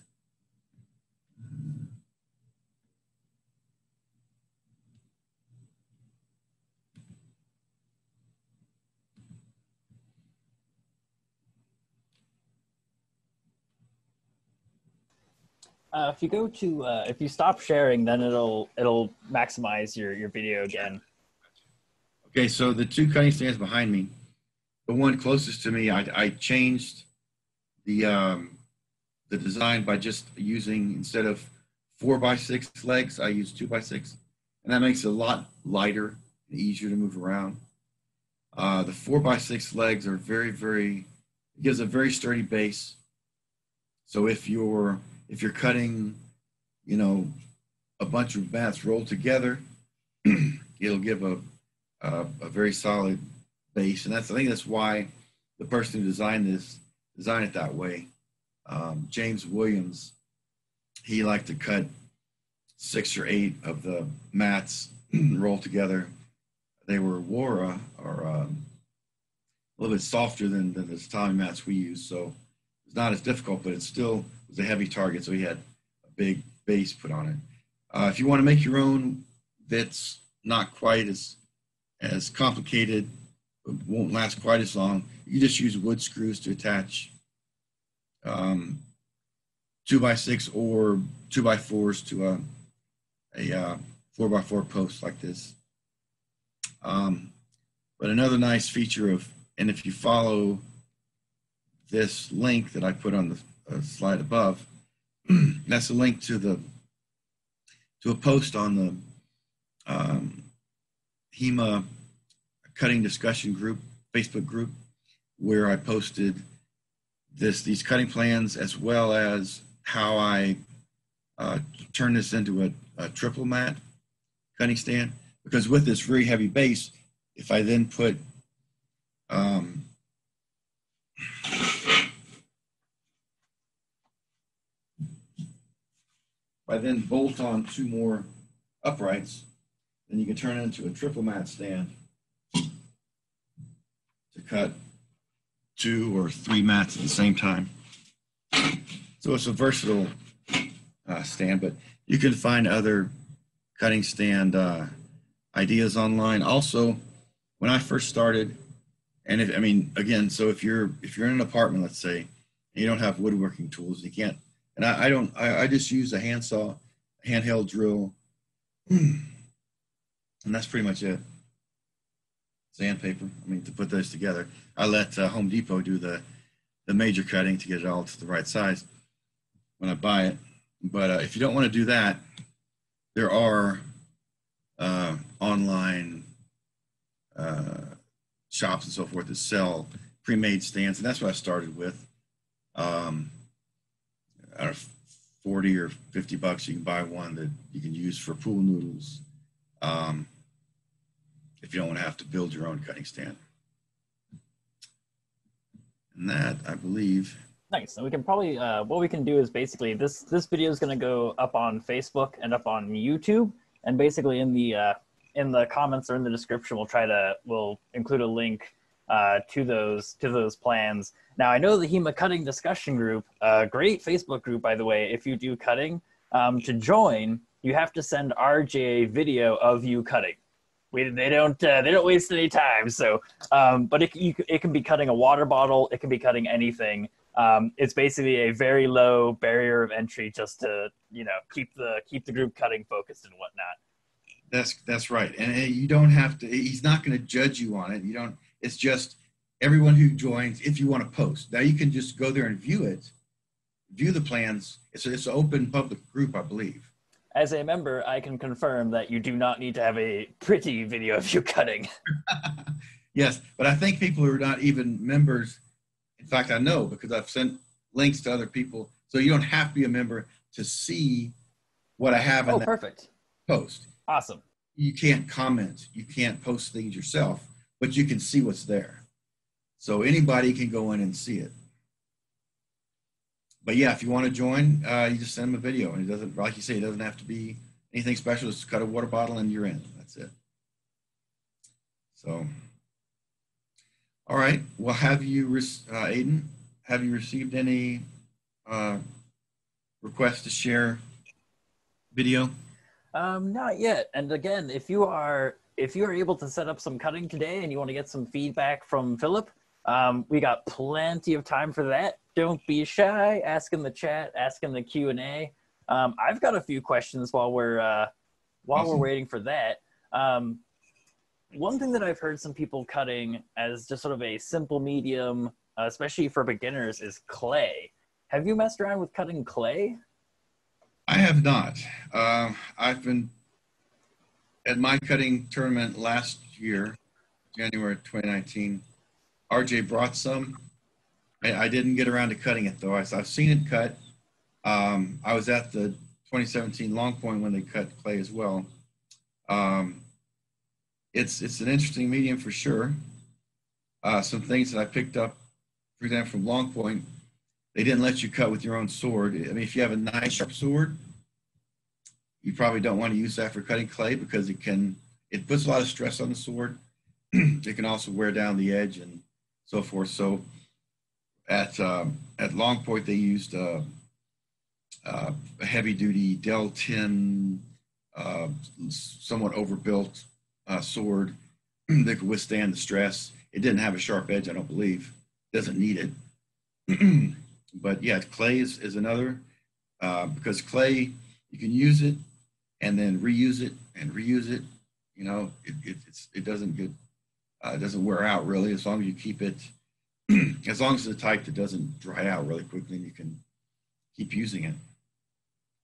Uh, if you go to uh, if you stop sharing, then it'll it'll maximize your your video again. Okay, so the two cutting stands behind me, the one closest to me, I, I changed the um, the design by just using instead of four by six legs, I use two by six, and that makes it a lot lighter and easier to move around. Uh, the four by six legs are very very it gives a very sturdy base. So if you're if you're cutting, you know, a bunch of mats rolled together, it'll give a, a, a very solid base, and that's I think that's why the person who designed this designed it that way. Um, James Williams, he liked to cut six or eight of the mats rolled together. They were Wara or um, a little bit softer than, than the tatami mats we use, so it's not as difficult, but it's still was a heavy target, so he had a big base put on it. Uh, if you want to make your own that's not quite as as complicated, won't last quite as long, you just use wood screws to attach um, two by six or two by fours to a, a uh, four by four post like this. Um, but another nice feature of, and if you follow this link that I put on the slide above, that's a link to the to a post on the um, HEMA cutting discussion group, Facebook group, where I posted this these cutting plans as well as how I uh, turn this into a, a triple mat cutting stand. Because with this very heavy base, if I then put um, I then bolt on two more uprights, then you can turn it into a triple mat stand to cut two or three mats at the same time. So it's a versatile uh, stand, but you can find other cutting stand uh, ideas online. Also, when I first started, And if I mean, again, so if you're if you're in an apartment, let's say, and you don't have woodworking tools, you can't. And I, I don't. I, I just use a handsaw, handheld drill, and that's pretty much it. Sandpaper. I mean, to put those together, I let uh, Home Depot do the the major cutting to get it all to the right size when I buy it. But uh, if you don't want to do that, there are uh, online uh, shops and so forth that sell pre-made stands, and that's what I started with. Um, Know, 40 or 50 bucks, you can buy one that you can use for pool noodles um, if you don't want to have to build your own cutting stand. And that, I believe, Nice. And we can probably uh, what we can do is basically this this video is going to go up on Facebook and up on YouTube, and basically in the uh, in the comments or in the description we'll try to we'll include a link uh, to those to those plans. Now I know the HEMA cutting discussion group, a great Facebook group by the way. If you do cutting, um, to join you have to send RJ a video of you cutting. We, they don't uh, they don't waste any time. So, um, but it you, it can be cutting a water bottle. It can be cutting anything. Um, it's basically a very low barrier of entry just to you know keep the keep the group cutting focused and whatnot. That's that's right, and you don't have to. He's not going to judge you on it. You don't. It's just everyone who joins. If you want to post, now you can just go there and view it, view the plans. It's it's an open public group, I believe. As a member, I can confirm that you do not need to have a pretty video of you cutting. yes, but I think people who are not even members in fact, I know because I've sent links to other people, so you don't have to be a member to see what I have in oh, that perfect. post. Awesome. You can't comment, you can't post things yourself, but you can see what's there. So anybody can go in and see it. But yeah, if you want to join, uh, you just send them a video, and it doesn't, like you say, it doesn't have to be anything special. Just cut a water bottle and you're in. That's it. So. All right. Well, have you, uh, Aiden, have you received any uh, requests to share video? Um, not yet. And again, if you are if you are able to set up some cutting today and you want to get some feedback from Philip, um, we got plenty of time for that. Don't be shy. Ask in the chat. Ask in the Q and A. Um, I've got a few questions while we're uh, while we're waiting for that. Um, one thing that I've heard some people cutting as just sort of a simple medium, uh, especially for beginners, is clay. Have you messed around with cutting clay? I have not. Uh, I've been at my cutting tournament last year, January 2019. RJ brought some. I, I didn't get around to cutting it though. I, have seen it cut. Um, I was at the 2017 Longpoint when they cut clay as well. Um, it's it's an interesting medium for sure. Uh, some things that I picked up, for example, from Longpoint, they didn't let you cut with your own sword. I mean, if you have a nice sharp sword, you probably don't want to use that for cutting clay because it can it puts a lot of stress on the sword. it can also wear down the edge and so forth. So at um, at Longpoint, they used uh, uh, a heavy duty Del Tin, uh, somewhat overbuilt uh, sword that could withstand the stress. It didn't have a sharp edge, I don't believe. Doesn't need it. but yeah, clay is, is another uh, because clay you can use it and then reuse it and reuse it. You know, it it, it doesn't get uh, it doesn't wear out really as long as you keep it. as long as the type that doesn't dry out really quickly, and you can keep using it.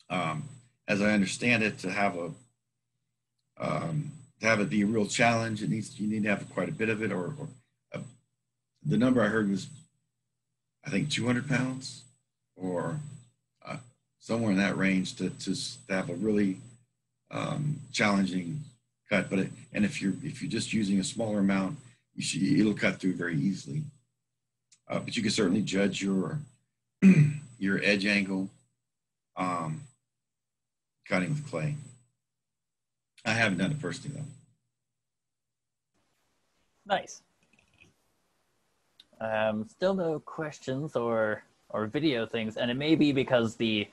Um, as I understand it, to have a um, to have it be a real challenge, it needs you need to have quite a bit of it. Or, or uh, the number I heard was, I think, 200 pounds, or uh, somewhere in that range to, to have a really um, challenging cut. But it, and if you're if you're just using a smaller amount, you should it'll cut through very easily. Uh, but you can certainly judge your your edge angle um, cutting with clay. I haven't done it personally though. Nice. Um, still no questions or or video things, and it may be because the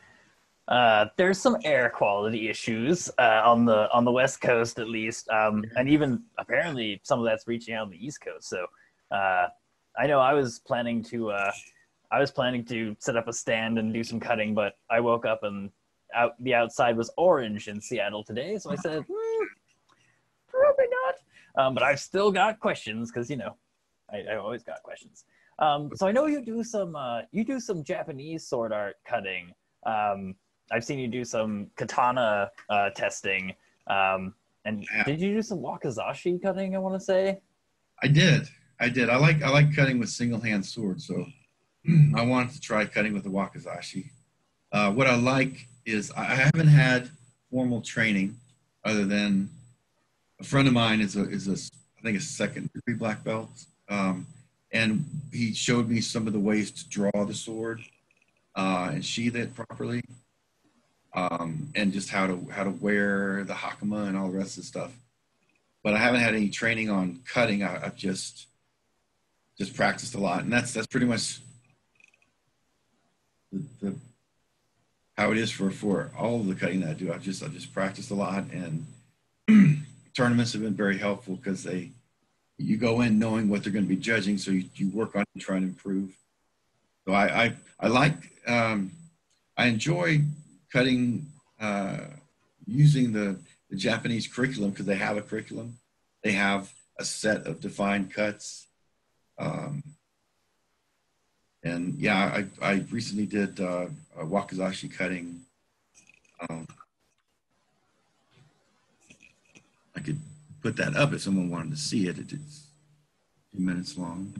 uh, there's some air quality issues uh, on the on the west coast at least, um, and even apparently some of that's reaching out on the east coast. So Uh, I know I was planning to uh, I was planning to set up a stand and do some cutting, but I woke up and out the outside was orange in Seattle today, so I said, hmm, probably not. Um, but I've still got questions because you know I, I always got questions. Um, so I know you do some uh, you do some Japanese sword art cutting. I've seen you do some katana uh, testing. Um, and Yeah. did you do some wakizashi cutting? I want to say. I did. I did. I like I like cutting with single hand swords, so I wanted to try cutting with the wakizashi. Uh, what I like is I I haven't had formal training other than a friend of mine is a is a I think a second degree black belt, um, and he showed me some of the ways to draw the sword uh, and sheath it properly, um, and just how to how to wear the hakama and all the rest of the stuff but I haven't had any training on cutting. I, I've just just practiced a lot, and that's that's pretty much the, the how it is for for all of the cutting that I do. I've just I've just practiced a lot, and tournaments have been very helpful because they you go in knowing what they're going to be judging, so you, you work on trying to improve. So I I, I like um, I enjoy cutting uh, using the the Japanese curriculum because they have a curriculum. They have a set of defined cuts. Um, and yeah, I, I recently did uh, a wakizashi cutting. Um, I could put that up if someone wanted to see it. It's few minutes long.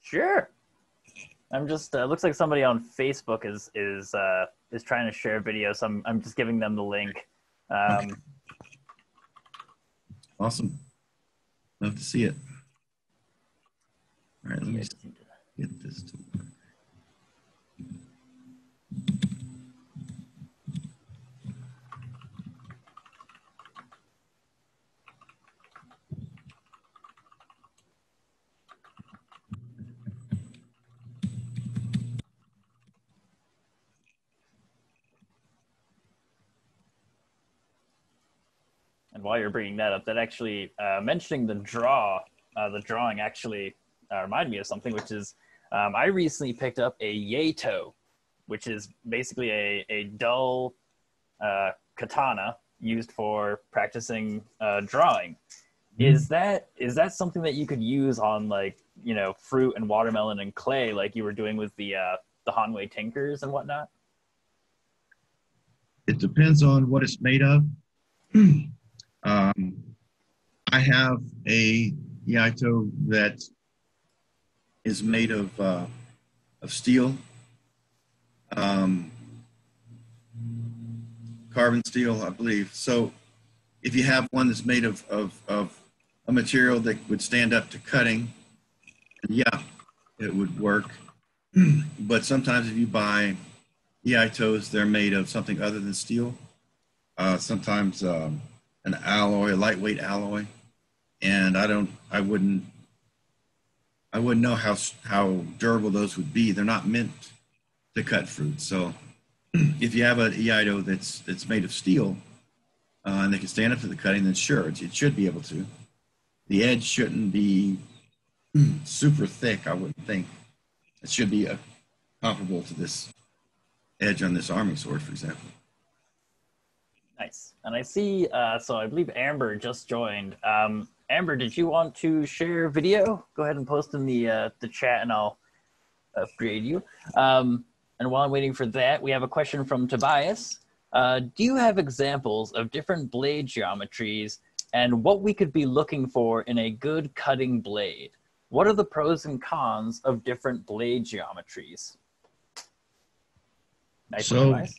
Sure. I'm just. Uh, looks like somebody on Facebook is is uh, is trying to share a video, so I'm I'm just giving them the link. Um, Awesome. Love to see it. All right, let me yeah, just just need to- get this to while you're bringing that up, that actually uh, mentioning the draw, uh, the drawing actually uh, reminded me of something, which is um, I recently picked up a Yaito, which is basically a, a dull uh, katana used for practicing uh, drawing. Is that is that something that you could use on like you know fruit and watermelon and clay like you were doing with the uh, the Hanwei Tinkers and whatnot? It depends on what it's made of. um, I have a Yaito that is made of uh, of steel, um, carbon steel, I believe. So, if you have one that's made of, of, of a material that would stand up to cutting, yeah, it would work. but sometimes if you buy Yaitos, they're made of something other than steel. Uh, sometimes um, an alloy, a lightweight alloy, and I don't, I wouldn't, I wouldn't know how how durable those would be. They're not meant to cut fruit. So, if you have a Yaito that's that's made of steel uh, and they can stand up to the cutting, then sure, it, it should be able to. The edge shouldn't be super thick. I wouldn't think. It should be uh comparable to this edge on this arming sword, for example. Nice. And I see, uh, so I believe Amber just joined. Um, Amber, did you want to share video? Go ahead and post in the uh, the chat, and I'll upgrade you. Um, and while I'm waiting for that, we have a question from Tobias. Uh, do you have examples of different blade geometries and what we could be looking for in a good cutting blade? What are the pros and cons of different blade geometries? Nice So- Tobias.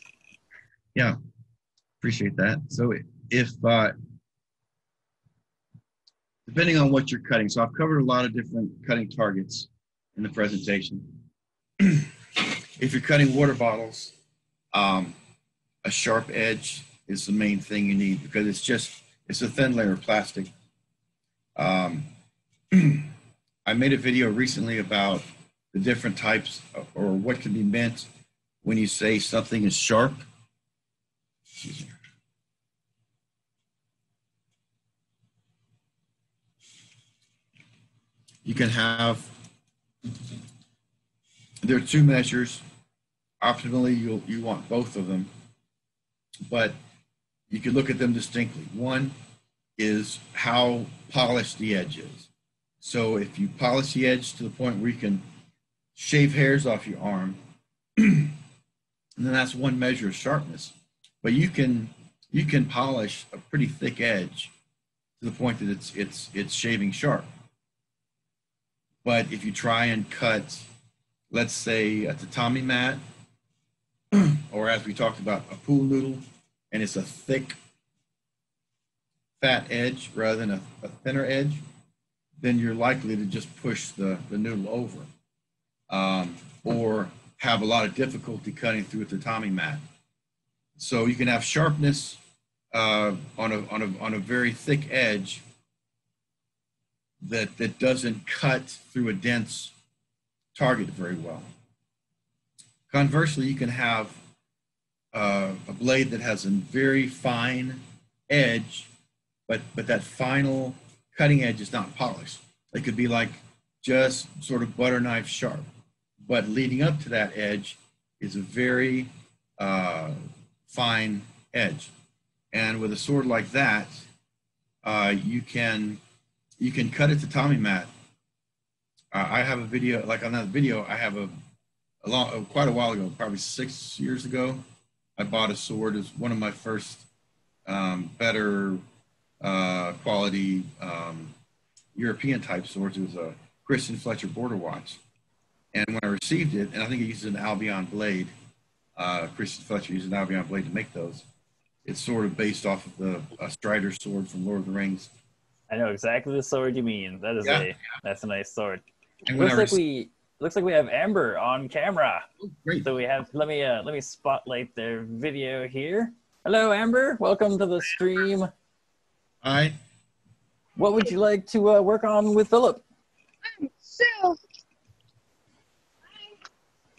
Yeah, appreciate that. So if uh, depending on what you're cutting, so I've covered a lot of different cutting targets in the presentation. if you're cutting water bottles, um, a sharp edge is the main thing you need because it's just it's a thin layer of plastic. Um, I made a video recently about the different types or what can be meant when you say something is sharp. You can have, there are two measures. Optionally, you'll, you want both of them, but you can look at them distinctly. One is how polished the edge is. So if you polish the edge to the point where you can shave hairs off your arm, then that's one measure of sharpness. But you can you can polish a pretty thick edge to the point that it's it's it's shaving sharp. But if you try and cut, let's say a tatami mat, or as we talked about, a pool noodle, and it's a thick, fat edge rather than a, a thinner edge, then you're likely to just push the, the noodle over. Um, or have a lot of difficulty cutting through a tatami mat. So you can have sharpness uh, on a on a on a very thick edge that that doesn't cut through a dense target very well. Conversely, you can have uh, a blade that has a very fine edge, but but that final cutting edge is not polished. It could be like just sort of butter knife sharp, but leading up to that edge is a very uh, fine edge. And with a sword like that, uh, you can you can cut it tatami mat. Uh, I have a video, like on that video, I have a, a long, quite a while ago, probably six years ago, I bought a sword as one of my first um, better uh, quality um, European type swords. It was a Christian Fletcher border watch. And when I received it, and I think it uses an Albion blade, uh, Christian Fletcher used an Albion blade to make those. It's sort of based off of the uh, Strider sword from Lord of the Rings. I know exactly the sword you mean. That is Yeah. a that's a nice sword. And Looks like rec- we looks like we have Amber on camera. Oh, great. So we have let me uh, let me spotlight their video here. Hello, Amber. Welcome to the stream. Hi. What would you like to uh, work on with Philip? So, I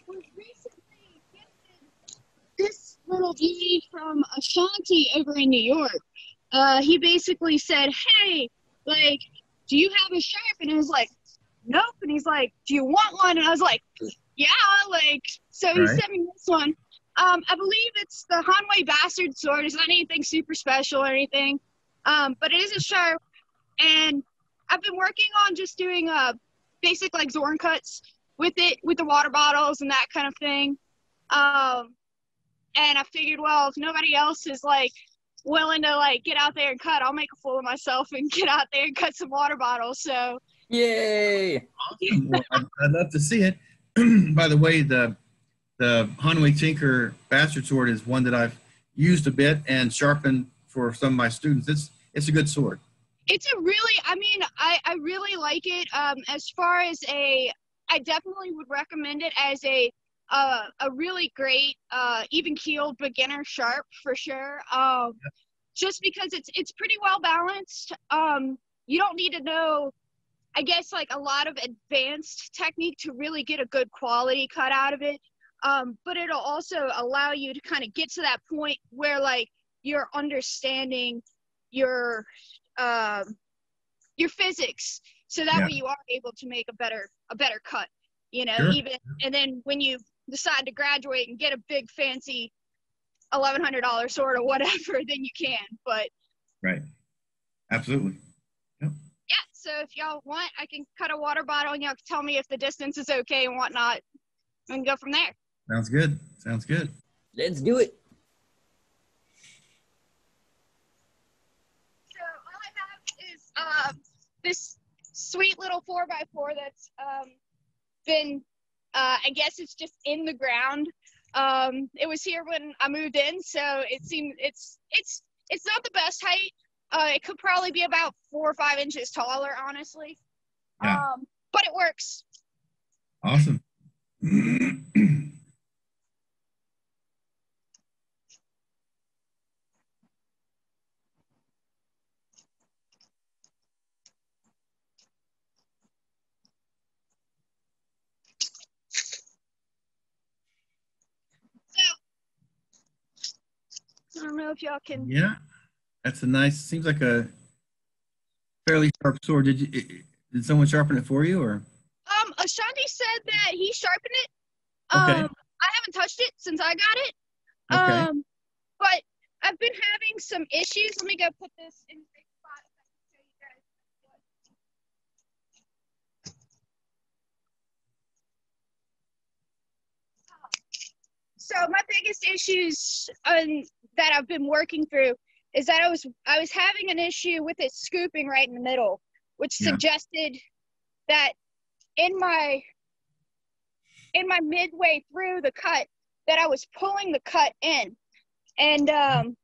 was recently gifted this little beauty from Ashanti over in New York. Uh, he basically said, "Hey, like, do you have a sharp?" And I was like, "Nope." And he's like, "Do you want one?" And I was like, "Yeah." Like, so he Right. sent me this one. Um, I believe it's the Hanwei Bastard Sword. It's not anything super special or anything, um, but it is a sharp. And I've been working on just doing uh, basic like Zorn cuts with it, with the water bottles and that kind of thing. Um, and I figured, well, if nobody else is like willing to like get out there and cut, I'll make a fool of myself and get out there and cut some water bottles. So Yay! Well, I'd, I'd love to see it. By the way, the the Hanwei Tinker Bastard Sword is one that I've used a bit and sharpened for some of my students. It's it's a good sword. it's a really, I mean, I, I really like it. Um, as far as a, I definitely would recommend it as a, uh, a really great, uh, even keeled beginner sharp for sure. Um, just because it's, it's pretty well balanced. Um, you don't need to know, I guess, like a lot of advanced technique to really get a good quality cut out of it. Um, but it'll also allow you to kind of get to that point where like you're understanding your um, your physics so that Yeah. way you are able to make a better a better cut you know Sure. even and then when you decide to graduate and get a big fancy $1100 sword or whatever then you can but Right. Absolutely. yeah so if y'all want i can cut a water bottle and y'all can tell me if the distance is okay and whatnot and go from there Sounds good. Sounds good. Let's do it. So all I have is um, this sweet little four x four that's um, been, uh, I guess it's just in the ground. Um, it was here when I moved in, so it seemed it's it's it's not the best height. Uh, it could probably be about four or five inches taller, honestly. Yeah. Um, but it works. Awesome. I don't know if y'all can. yeah. That's a nice. Seems like a fairly sharp sword. Did you? did someone sharpen it for you, or? Um, Ashanti said that he sharpened it. Okay. Um, I haven't touched it since I got it. Okay. Um, but I've been having some issues. Let me go put this in a safe spot. if can show you guys. So my biggest issues um, that I've been working through is that I was I was having an issue with it scooping right in the middle, which Yeah. suggested that in my in my midway through the cut that I was pulling the cut in. And um,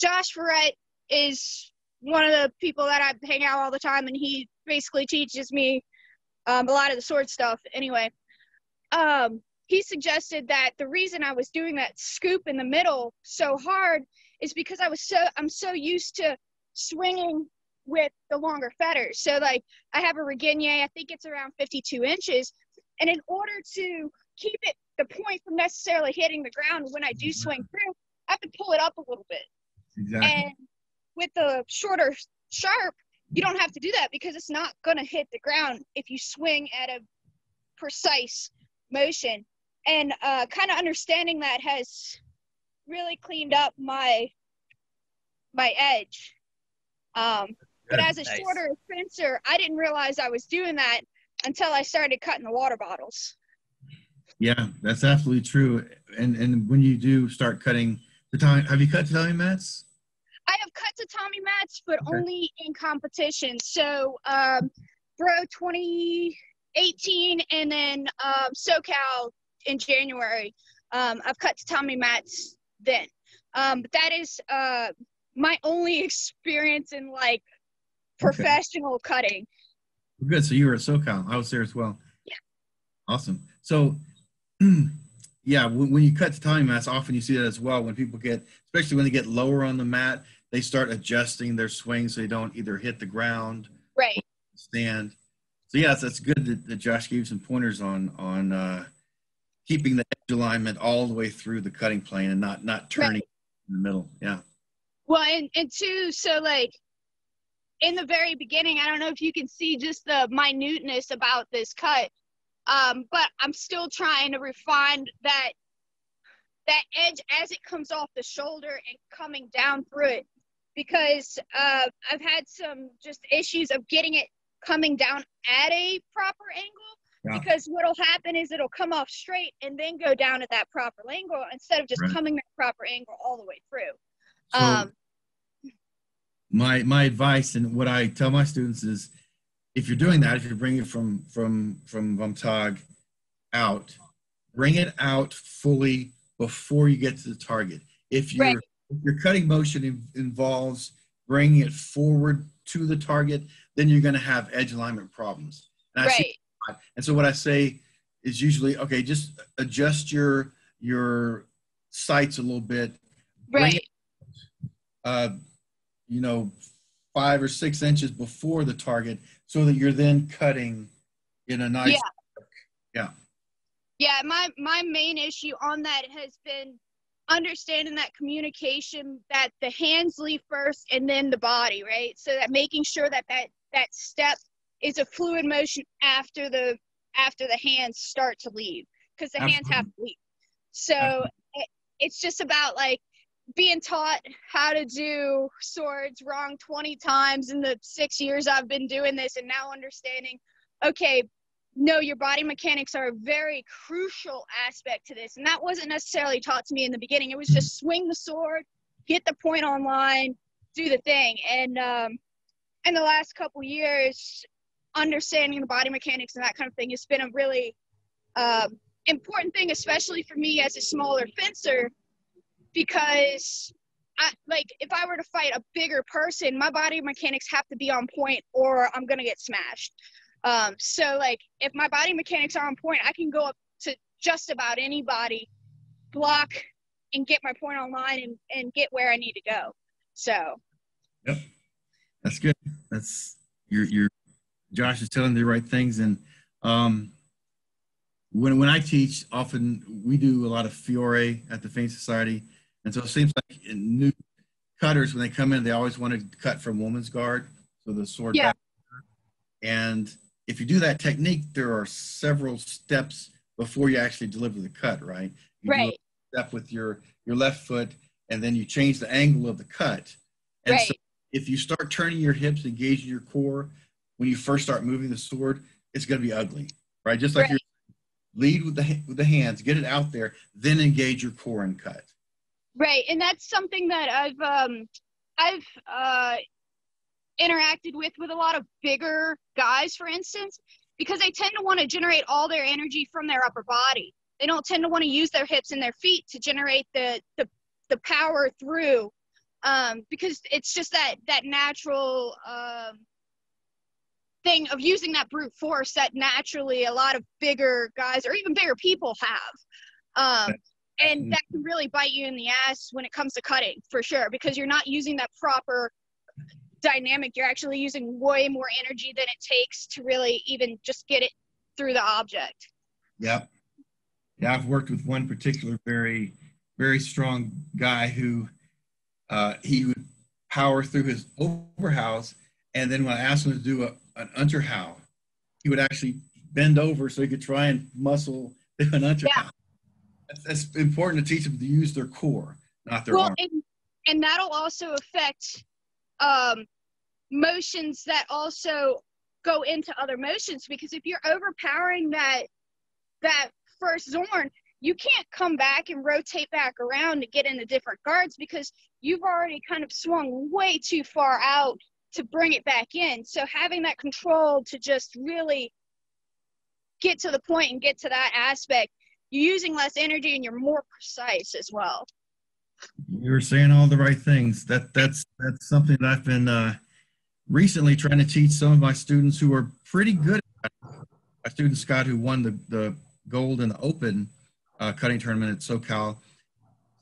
Josh Ferret is one of the people that I hang out all the time, and he basically teaches me um, a lot of the sword stuff. Anyway, um, he suggested that the reason I was doing that scoop in the middle so hard is because I was so I'm so used to swinging with the longer feders. So like I have a Regenyei, I think it's around 52 inches, and in order to keep it the point from necessarily hitting the ground when I do mm-hmm. swing through, I have to pull it up a little bit. Exactly. And with the shorter sharp, you don't have to do that because it's not going to hit the ground if you swing at a precise motion. And uh, kind of understanding that has really cleaned up my my edge. Um, but as a Nice. shorter fencer, I didn't realize I was doing that until I started cutting the water bottles. Yeah, that's absolutely true. And and when you do start cutting the time, have you cut tatami mats? I have cut tatami mats, but Okay. only in competition. So, um, Bro 2018 and then um, SoCal in January. Um, I've cut tatami mats then. Um, but that is uh, my only experience in like professional cutting. Good. So you were at SoCal. I was there as well. Yeah. Awesome. So, yeah, when, when you cut tatami mats, often you see that as well. When people get, especially when they get lower on the mat, they start adjusting their swing so they don't either hit the ground, Right. stand. So yes, that's good that, that Josh gave some pointers on on uh, keeping the edge alignment all the way through the cutting plane and not not turning in the middle. Yeah. Well, and, and two, so like in the very beginning, I don't know if you can see just the minuteness about this cut, um, but I'm still trying to refine that that edge as it comes off the shoulder and coming down through it, because uh, I've had some just issues of getting it coming down at a proper angle. Yeah. Because what'll happen is it'll come off straight and then go down at that proper angle instead of just Right. coming that proper angle all the way through. So Um, my my advice and what I tell my students is, if you're doing that, if you're bringing it from from from vom Tag out, bring it out fully before you get to the target. If your Right. if your cutting motion in, involves bringing it forward to the target, then you're going to have edge alignment problems. And I see right. And so what I say is usually, okay, just adjust your your sights a little bit. Right. it, uh, you know, five or six inches before the target, so that you're then cutting in a nice. yeah, Yeah. Yeah, my my main issue on that has been understanding that communication that the hands leave first and then the body, right? So that making sure that that that step is a fluid motion after the after the hands start to leave because the hands have to leave. So it, it's just about like being taught how to do swords wrong 20 times in the 6 years I've been doing this and now understanding okay no, your body mechanics are a very crucial aspect to this. And that wasn't necessarily taught to me in the beginning. It was just swing the sword, get the point on line, do the thing. And um, in the last couple years, understanding the body mechanics and that kind of thing has been a really um, important thing, especially for me as a smaller fencer, because I, like if I were to fight a bigger person, my body mechanics have to be on point or I'm gonna get smashed. Um, so like if my body mechanics are on point, I can go up to just about anybody, block and get my point online and, and get where I need to go. So Yep. That's good. That's your your Josh is telling the right things, and um, when when I teach, often we do a lot of Fiore at the Fame Society, and so it seems like new cutters when they come in, they always want to cut from woman's guard, so the sword Yeah. back. And if you do that technique, there are several steps before you actually deliver the cut, right? You Right. Step with your your left foot, and then you change the angle of the cut. And so if you start turning your hips, engaging your core, when you first start moving the sword, it's going to be ugly, right? Just like Right. you lead with the with the hands, get it out there, then engage your core and cut. Right, and that's something that I've um, I've uh, interacted with with a lot of bigger guys, for instance, because they tend to want to generate all their energy from their upper body. They don't tend to want to use their hips and their feet to generate the the, the power through, um, because it's just that that natural um, thing of using that brute force that naturally a lot of bigger guys or even bigger people have. Um, and that can really bite you in the ass when it comes to cutting for sure because you're not using that proper dynamic you're actually using way more energy than it takes to really even just get it through the object Yep. Yeah, I've worked with one particular very, very strong guy who uh, he would power through his overhouse, and then when I asked him to do a, an unterhau, he would actually bend over so he could try and muscle an unterhau. Yeah. That's, that's important to teach them to use their core, not their well arm. and, and that'll also affect um, motions that also go into other motions because if you're overpowering that that first zorn you can't come back and rotate back around to get into different guards because you've already kind of swung way too far out to bring it back in so having that control to just really get to the point and get to that aspect you're using less energy and you're more precise as well You're saying all the right things. That that's that's something that I've been uh, recently trying to teach some of my students who are pretty good. My student Scott, who won the the gold in the open uh, cutting tournament at SoCal.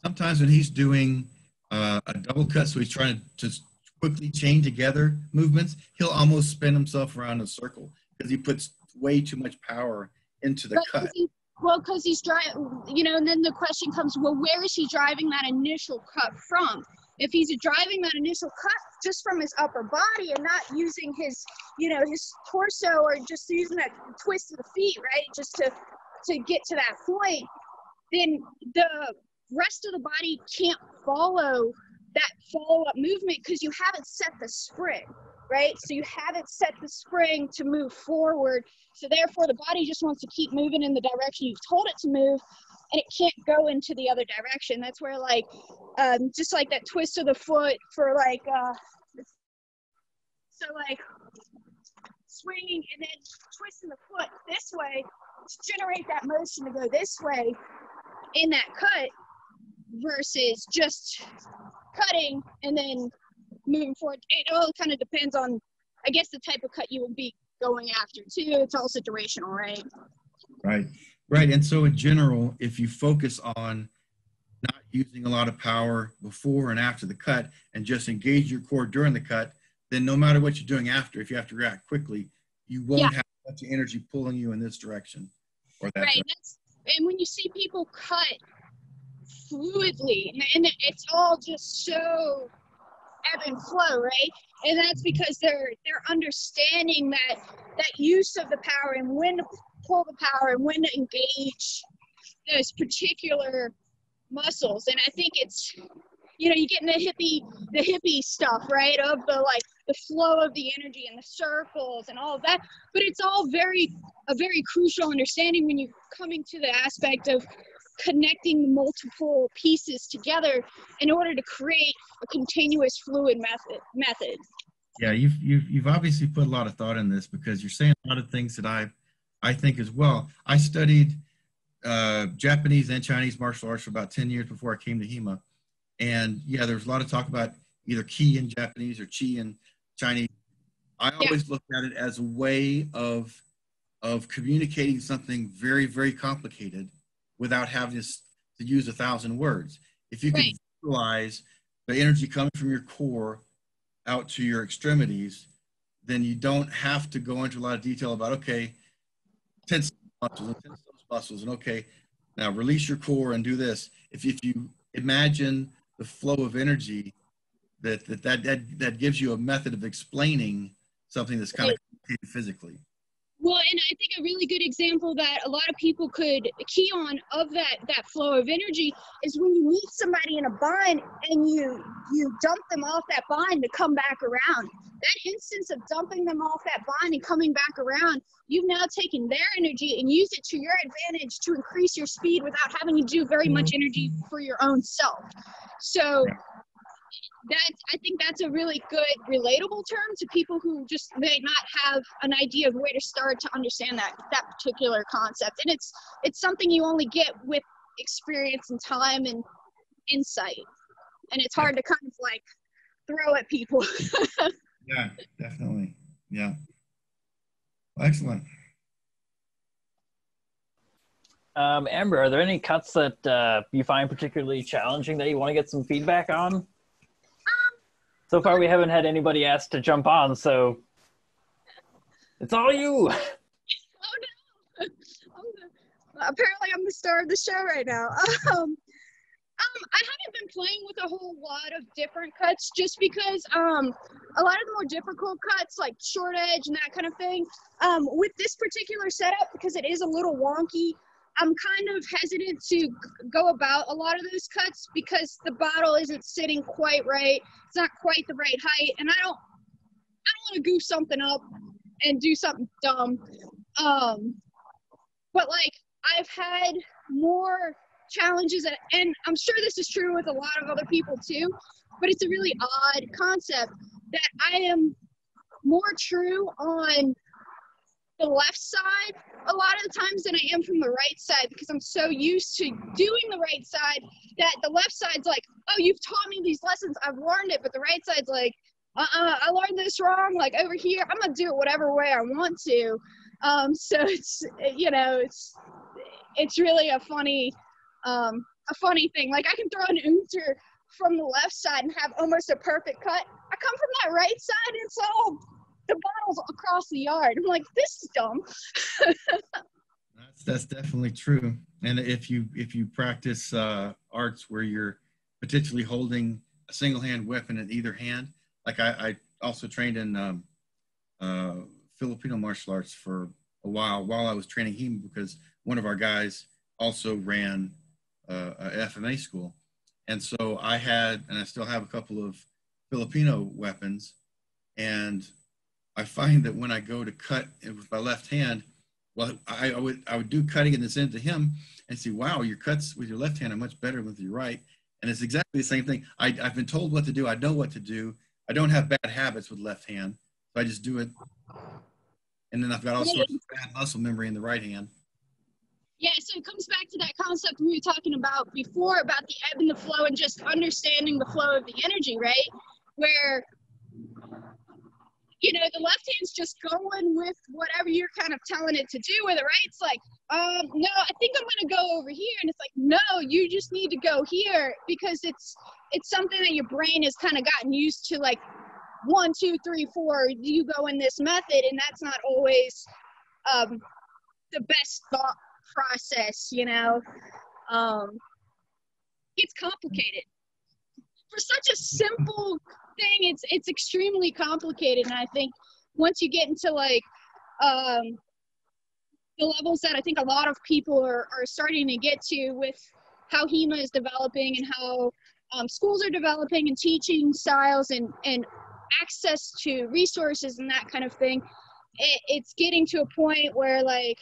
Sometimes when he's doing uh, a double cut, so he's trying to just quickly chain together movements, he'll almost spin himself around in a circle because he puts way too much power into the But cut. he- well, because he's driving, you know, and then the question comes, well, where is he driving that initial cut from? If he's driving that initial cut just from his upper body and not using his, you know, his torso or just using that twist of the feet, right, just to to get to that point, then the rest of the body can't follow that follow up movement because you haven't set the spring, right? So you haven't set the spring to move forward. So therefore, the body just wants to keep moving in the direction you've told it to move, and it can't go into the other direction. That's where, like, um, just like that twist of the foot for like, uh, so like swinging and then twisting the foot this way to generate that motion to go this way in that cut versus just cutting and then moving forward. It all kind of depends on, I guess, the type of cut you would be going after too. It's all situational, right? Right, right. And so, in general, if you focus on not using a lot of power before and after the cut and just engage your core during the cut, then no matter what you're doing after, if you have to react quickly, you won't Yeah. have of energy pulling you in this direction or that Right. direction. And when you see people cut fluidly, and, it's all just so ebb and flow, right? And that's because they're they're understanding that that use of the power and when to pull the power and when to engage those particular muscles. And I think it's you know you get in the hippie the hippie stuff, right? Of the like the flow of the energy and the circles and all of that. But it's all very a very crucial understanding when you're coming to the aspect of connecting multiple pieces together in order to create a continuous fluid method method Yeah, you've, you've you've obviously put a lot of thought in this because you're saying a lot of things that I I think as well. I studied uh, Japanese and Chinese martial arts for about ten years before I came to HEMA, and yeah, there's a lot of talk about either ki in Japanese or chi in Chinese. I always looked at it as a way of of communicating something very very complicated without having to, to use a thousand words. If you can Right. visualize the energy coming from your core out to your extremities, then you don't have to go into a lot of detail about okay, tense muscles and tense those muscles, and okay, now release your core and do this. If if you imagine the flow of energy, that that that that, that gives you a method of explaining something that's kind of physically. Well, and I think a really good example that a lot of people could key on of that that flow of energy is when you meet somebody in a bind and you you dump them off that bind to come back around. That instance of dumping them off that bind and coming back around, you've now taken their energy and used it to your advantage to increase your speed without having to do very much mm-hmm. energy for your own self. So that's I think that's a really good relatable term to people who just may not have an idea of where to start to understand that that particular concept. And it's it's something you only get with experience and time and insight. And it's hard to kind of like throw at people. yeah, definitely. Yeah. Excellent. Um, Amber, are there any cuts that uh, you find particularly challenging that you want to get some feedback on? So far, we haven't had anybody ask to jump on, so it's all you. Oh no! I'm the, apparently, I'm the star of the show right now. Um, um, I haven't been playing with a whole lot of different cuts just because um, a lot of the more difficult cuts, like short edge and that kind of thing, um, with this particular setup, because it is a little wonky, I'm kind of hesitant to go about a lot of those cuts because the bottle isn't sitting quite right. It's not quite the right height, and I don't I don't want to goof something up and do something dumb. Um, but like I've had more challenges, and, and I'm sure this is true with a lot of other people too. But it's a really odd concept that I am more true on the left side a lot of the times than I am from the right side because I'm so used to doing the right side that the left side's like, oh, you've taught me these lessons, I've learned it, but the right side's like, uh-uh, I learned this wrong. Like over here, I'm gonna do it whatever way I want to. Um, so it's you know it's it's really a funny um, a funny thing. Like I can throw an unter from the left side and have almost a perfect cut. I come from that right side and it's all the bottles across the yard. I'm like, this is dumb. that's that's definitely true. And if you if you practice uh, arts where you're potentially holding a single hand weapon in either hand, like I, I also trained in um, uh, Filipino martial arts for a while while I was training him because one of our guys also ran uh, a FMA school, and so I had and I still have a couple of Filipino weapons, and I find that when I go to cut with my left hand, well, I, I, would I would do cutting in this end to him and see, wow, your cuts with your left hand are much better than with your right. And it's exactly the same thing. I, I've been told what to do. I know what to do. I don't have bad habits with left hand, so I just do it. And then I've got all sorts of bad muscle memory in the right hand. Yeah, so it comes back to that concept we were talking about before about the ebb and the flow and just understanding the flow of the energy, right? Where you know, the left hand's just going with whatever you're kind of telling it to do with it, right? It's like, um, no, I think I'm gonna go over here, and it's like, no, you just need to go here because it's it's something that your brain has kind of gotten used to, like one, two, three, four. You go in this method, and that's not always um, the best thought process, you know. Um, it's complicated for such a simple thing it's it's extremely complicated. And i think once you get into like um the levels that i think a lot of people are, are starting to get to with how hema is developing and how um, schools are developing and teaching styles and and access to resources and that kind of thing it, it's getting to a point where like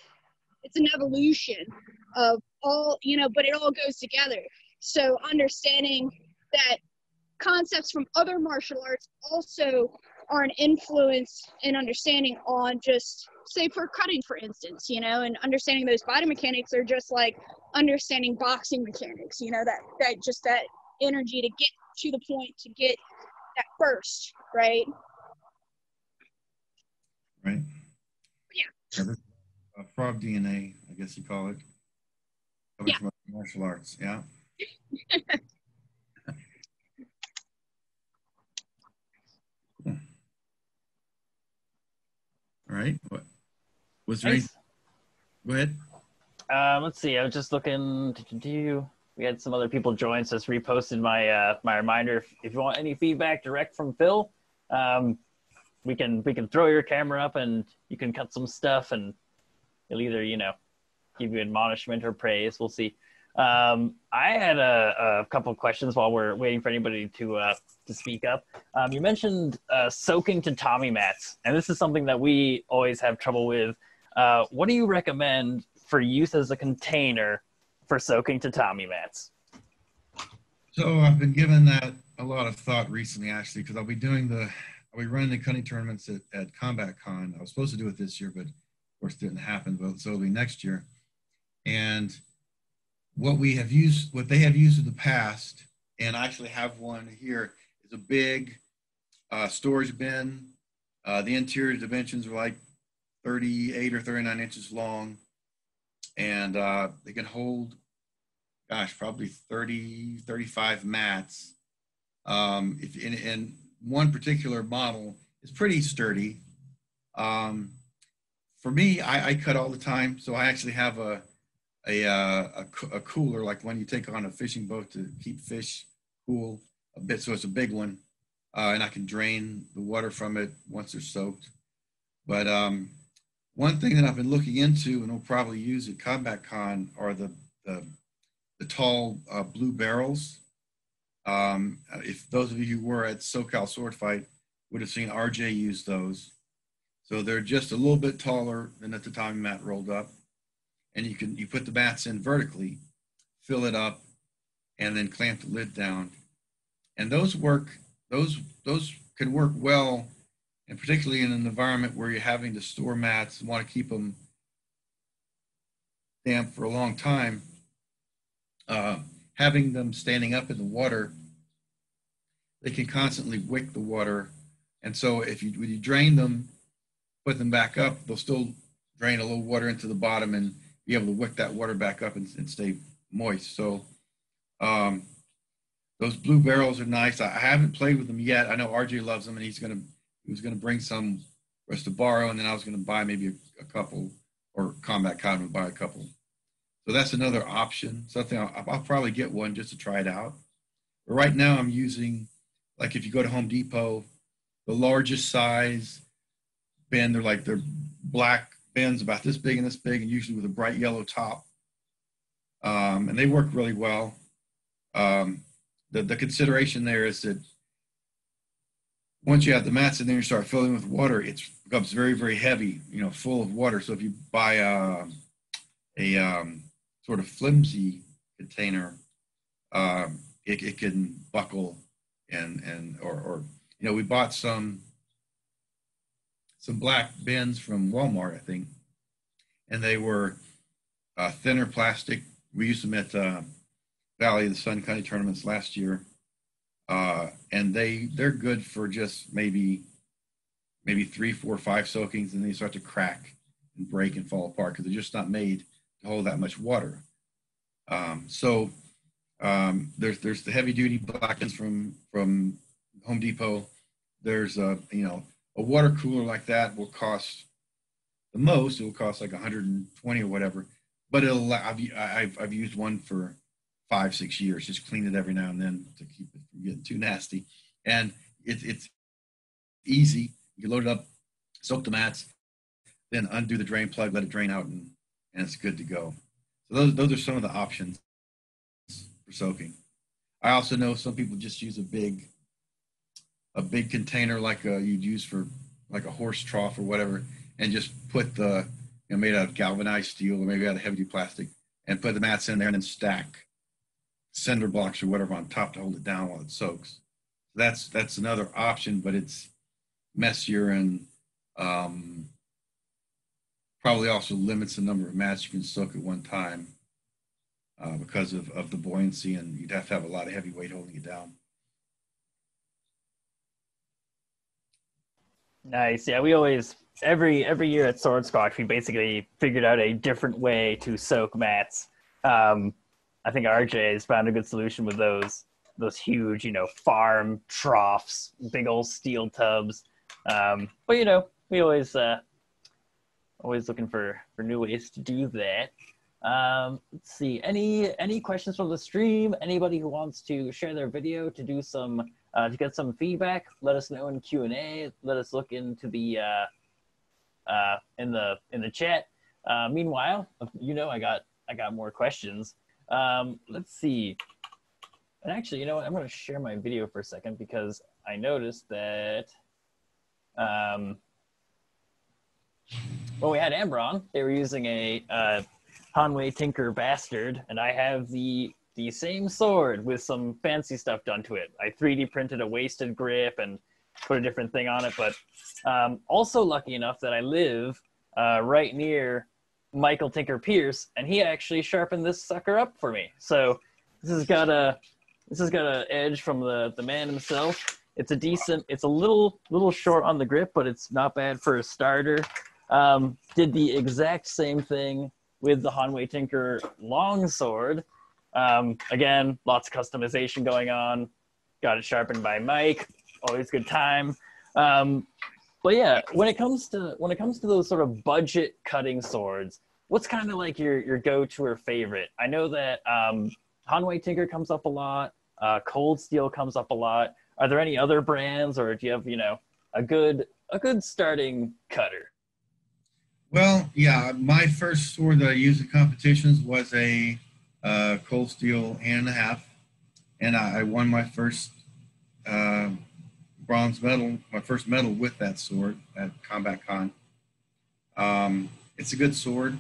it's an evolution of all you know but it all goes together. So understanding that concepts from other martial arts also are an influence and understanding on just say for cutting for instance you know and understanding those body mechanics are just like understanding boxing mechanics you know that that just that energy to get to the point to get that first right? Right. Yeah. Uh, frog dna i guess you call it. Yeah. martial arts yeah All right. What was there? Any, go ahead. Um, let's see. I was just looking. To do we had some other people join, so I just reposted my uh, my reminder. If, if, you want any feedback direct from Phil, um, we can we can throw your camera up and you can cut some stuff and it'll either you know give you admonishment or praise. We'll see. Um, I had a, a couple of questions while we're waiting for anybody to uh, to speak up. Um, you mentioned uh, soaking tatami mats, and this is something that we always have trouble with. Uh, what do you recommend for use as a container for soaking tatami mats? So I've been giving that a lot of thought recently, actually, because I'll be doing the I'll be running the cutting tournaments at, at Combat Con. I was supposed to do it this year, but of course it didn't happen. But so it'll be next year. And what we have used, what they have used in the past, and I actually have one here, is a big uh, storage bin. Uh, the interior dimensions are like 38 or 39 inches long, and uh, they can hold, gosh, probably 30, 35 mats. Um, if in, one particular model is pretty sturdy. Um, for me, I, I, cut all the time, so I actually have a a, uh, a, a cooler like one you take on a fishing boat to keep fish cool a bit. So it's a big one, uh, and I can drain the water from it once they're soaked. But um, one thing that I've been looking into and will probably use at Combat Con are the the, the tall uh, blue barrels. Um, if those of you who were at SoCal Sword Fight would have seen RJ use those. So they're just a little bit taller than a tatami mat rolled up and you can you put the mats in vertically, fill it up, and then clamp the lid down. And those work those those can work well, and particularly in an environment where you're having to store mats and want to keep them damp for a long time. Uh, having them standing up in the water, they can constantly wick the water, and so if you when you drain them, put them back up, they'll still drain a little water into the bottom and be able to wick that water back up and, and stay moist. So um, those blue barrels are nice. I haven't played with them yet. I know RJ loves them, and he's gonna he was gonna bring some for us to borrow, and then I was gonna buy maybe a, a couple, or Combat Con would buy a couple. So that's another option. Something I'll, I'll probably get one just to try it out. But right now I'm using, like if you go to Home Depot, the largest size bin. They're like they're black bins about this big and this big, and usually with a bright yellow top. Um, and they work really well. Um, the, the consideration there is that once you have the mats and then you start filling with water, it becomes very, very heavy, you know, full of water. So if you buy a, a um, sort of flimsy container, um, it, it can buckle and, and or, or, you know, we bought some some black bins from Walmart, I think, and they were uh, thinner plastic. We used them at uh, Valley of the Sun County tournaments last year, uh, and they they're good for just maybe maybe three, four, five soakings, and they start to crack and break and fall apart because they're just not made to hold that much water. Um, so um, there's there's the heavy duty black ones from from Home Depot. There's a you know a water cooler like that will cost the most. It will cost like 120 or whatever. But it'll I've, I've I've used one for five six years. Just clean it every now and then to keep it from getting too nasty. And it's it's easy. You load it up, soak the mats, then undo the drain plug, let it drain out, and and it's good to go. So those those are some of the options for soaking. I also know some people just use a big a big container like a, uh, you'd use for like a horse trough or whatever, and just put the you know made out of galvanized steel or maybe out of heavy plastic, and put the mats in there and then stack cinder blocks or whatever on top to hold it down while it soaks. So that's that's another option, but it's messier and um, probably also limits the number of mats you can soak at one time uh, because of, of the buoyancy, and you'd have to have a lot of heavy weight holding it down. Nice. Yeah, we always every every year at Swordsquatch we basically figured out a different way to soak mats. Um, I think RJ has found a good solution with those those huge, you know, farm troughs, big old steel tubs. Um, but you know, we always uh, always looking for for new ways to do that. Um, let's see. Any any questions from the stream? Anybody who wants to share their video to do some Uh, to get some feedback, let us know in Q and A. Let us look into the uh, uh, in the in the chat. Uh, meanwhile, you know, I got I got more questions. Um, let's see. And actually, you know what? I'm going to share my video for a second because I noticed that um, when we had Amber on, they were using a uh, Hanwei Tinker Bastard, and I have the the same sword with some fancy stuff done to it. I 3D printed a waisted grip and put a different thing on it, but um, also lucky enough that I live uh, right near Michael Tinker Pierce, and he actually sharpened this sucker up for me. So this has got a this has got an edge from the the man himself. It's a decent. It's a little little short on the grip, but it's not bad for a starter. Um, did the exact same thing with the Hanwei Tinker longsword. Um, again, lots of customization going on. Got it sharpened by Mike. Always good time. Um, but yeah, when it comes to when it comes to those sort of budget cutting swords, what's kind of like your your go to or favorite? I know that um, Hanwei Tinker comes up a lot. Uh, Cold Steel comes up a lot. Are there any other brands, or do you have you know a good a good starting cutter? Well, yeah, my first sword that I used in competitions was a uh, Cold Steel hand and a half, and I, I won my first uh, bronze medal, my first medal with that sword at Combat Con. Um, it's a good sword.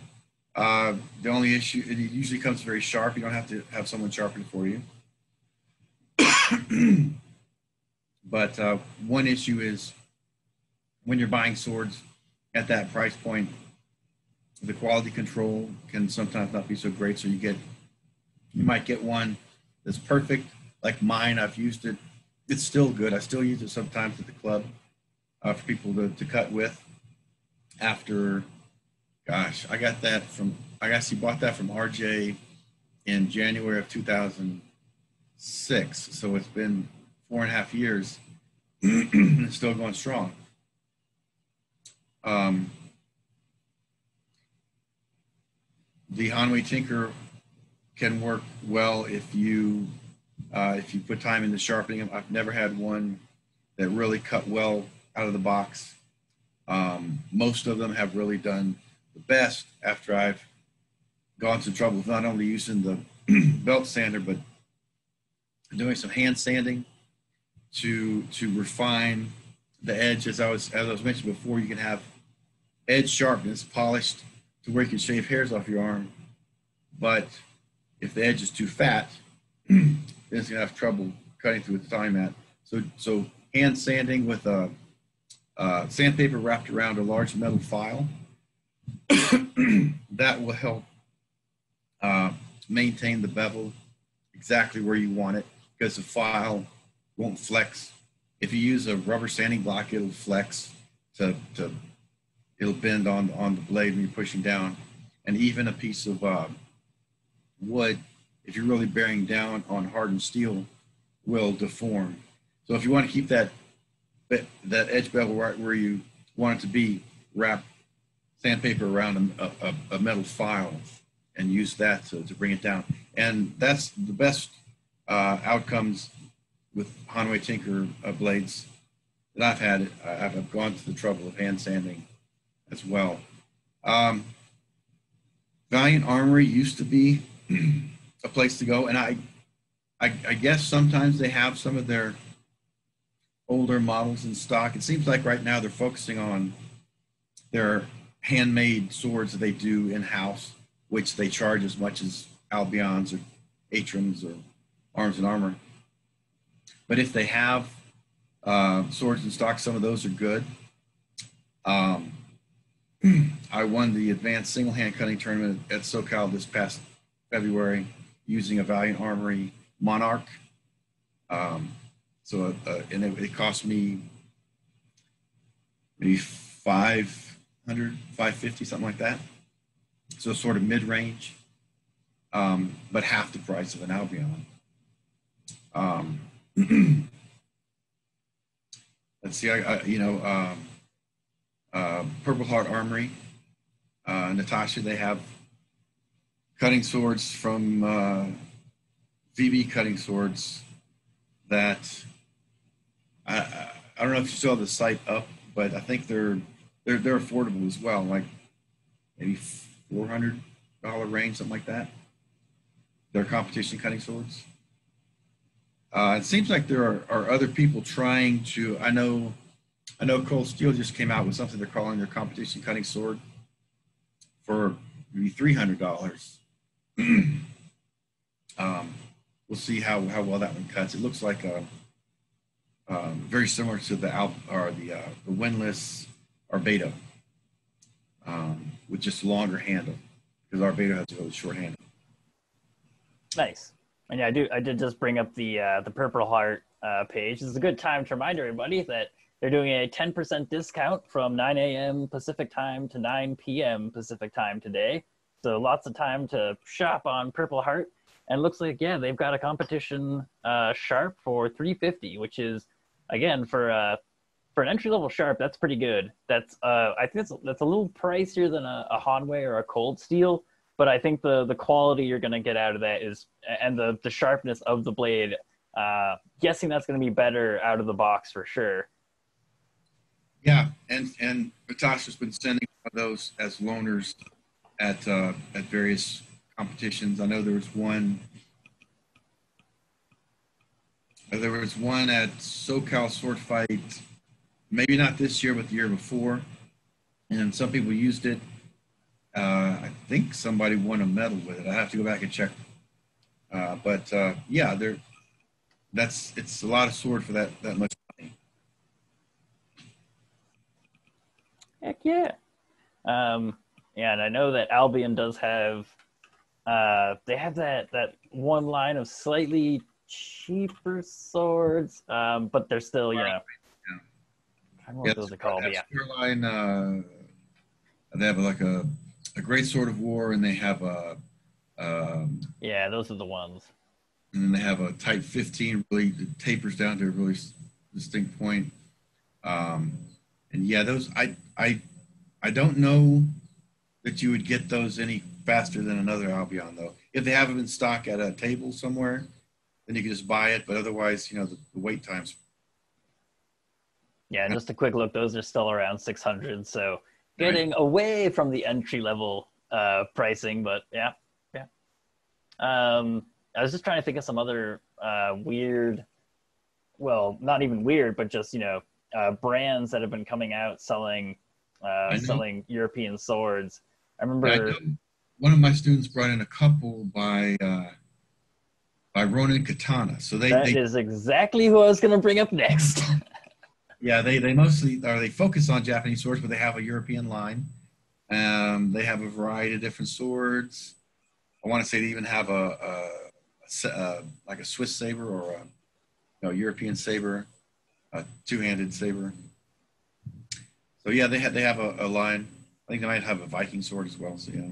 Uh, the only issue, it usually comes very sharp. You don't have to have someone sharpen it for you. but uh, one issue is when you're buying swords at that price point, the quality control can sometimes not be so great. So you get you might get one that's perfect, like mine. I've used it. It's still good. I still use it sometimes at the club uh, for people to, to cut with. After, gosh, I got that from, I guess actually bought that from RJ in January of 2006. So it's been four and a half years. it's still going strong. Um, the Hanwei Tinker can work well if you uh, if you put time into sharpening them. I've never had one that really cut well out of the box. Um, most of them have really done the best after I've gone to trouble with not only using the belt sander but doing some hand sanding to to refine the edge. As I was as I was mentioning before, you can have edge sharpness, polished to where you can shave hairs off your arm, but if the edge is too fat, then it's gonna have trouble cutting through the die mat. So, so hand sanding with a, a sandpaper wrapped around a large metal file, that will help uh, maintain the bevel exactly where you want it because the file won't flex. If you use a rubber sanding block, it'll flex to, to it'll bend on on the blade when you're pushing down, and even a piece of uh, wood, if you're really bearing down on hardened steel, will deform. So if you want to keep that that edge bevel right where you want it to be, wrap sandpaper around a, a, a metal file and use that to, to bring it down. And that's the best uh, outcomes with Hanwei Tinker uh, blades that I've had. I've gone to the trouble of hand sanding as well. Um, Valiant Armory used to be a place to go. And I, I, I guess sometimes they have some of their older models in stock. It seems like right now they're focusing on their handmade swords that they do in house, which they charge as much as Albion's or Atrims or Arms and Armor. But if they have uh, swords in stock, some of those are good. Um, I won the advanced single hand cutting tournament at SoCal this past February using a Valiant Armory Monarch. Um, so, uh, and it, it, cost me maybe 500, 550, something like that. So, sort of mid range, um, but half the price of an Albion. Um, let's see, I, I you know, um, uh, Purple Heart Armory, uh, Natasha, they have cutting swords from uh, VB cutting swords that I, I don't know if you saw the site up, but I think they're they're they're affordable as well, like maybe four hundred dollar range, something like that. They're competition cutting swords. Uh, it seems like there are, are other people trying to. I know, I know. Cold Steel just came out with something they're calling their competition cutting sword for maybe three hundred dollars. um, we'll see how, how well that one cuts. It looks like a um, very similar to the Alp or the uh, the windlass Arbedo, um, with just longer handle because Arbedo has a really short handle. Nice. And yeah, I do. I did just bring up the uh, the Purple Heart uh, page. This is a good time to remind everybody that they're doing a 10% discount from 9 a.m. Pacific time to 9 p.m. Pacific time today. So lots of time to shop on Purple Heart. And looks like yeah, they've got a competition uh, sharp for 350, which is again for uh, for an entry level sharp, that's pretty good. That's uh, I think that's that's a little pricier than a, a Hanwei or a Cold Steel, but I think the the quality you're going to get out of that is and the the sharpness of the blade. Uh, guessing that's going to be better out of the box for sure. Yeah, and and Natasha's been sending those as loaners at uh, at various competitions. I know there was one. There was one at SoCal Sword Fight, maybe not this year, but the year before, and some people used it. Uh, I think somebody won a medal with it. I have to go back and check. Uh, but uh, yeah, there. That's it's a lot of sword for that that much money. Heck yeah. Um, yeah, and I know that Albion does have uh, they have that that one line of slightly cheaper swords, um, but they're still, you know, I don't know what Yeah, those are called. Yeah, Line, uh, they have like a, a great sword of war, and they have a, um, yeah, those are the ones. and then they have a Type 15. Really tapers down to a really distinct point. Um, and yeah, those I I I don't know that you would get those any faster than another Albion though. If they have them in stock at a table somewhere, then you can just buy it. But otherwise, you know, the, the wait times. Yeah, and just a quick look, those are still around 600. So getting away from the entry level uh, pricing, but yeah, yeah. Um, I was just trying to think of some other uh, weird, well, not even weird, but just you know, uh, brands that have been coming out selling uh, selling European swords. I remember. I one of my students brought in a couple by uh, by Ronin Katana. So they, That they is exactly who I was going to bring up next. Yeah, they, they mostly or they focus on Japanese swords, but they have a European line. Um, they have a variety of different swords. I want to say they even have a, a, a uh, like a Swiss saber or a you know, European saber, a two-handed saber. So yeah, they have they have a, a line. I think they might have a Viking sword as well. So yeah,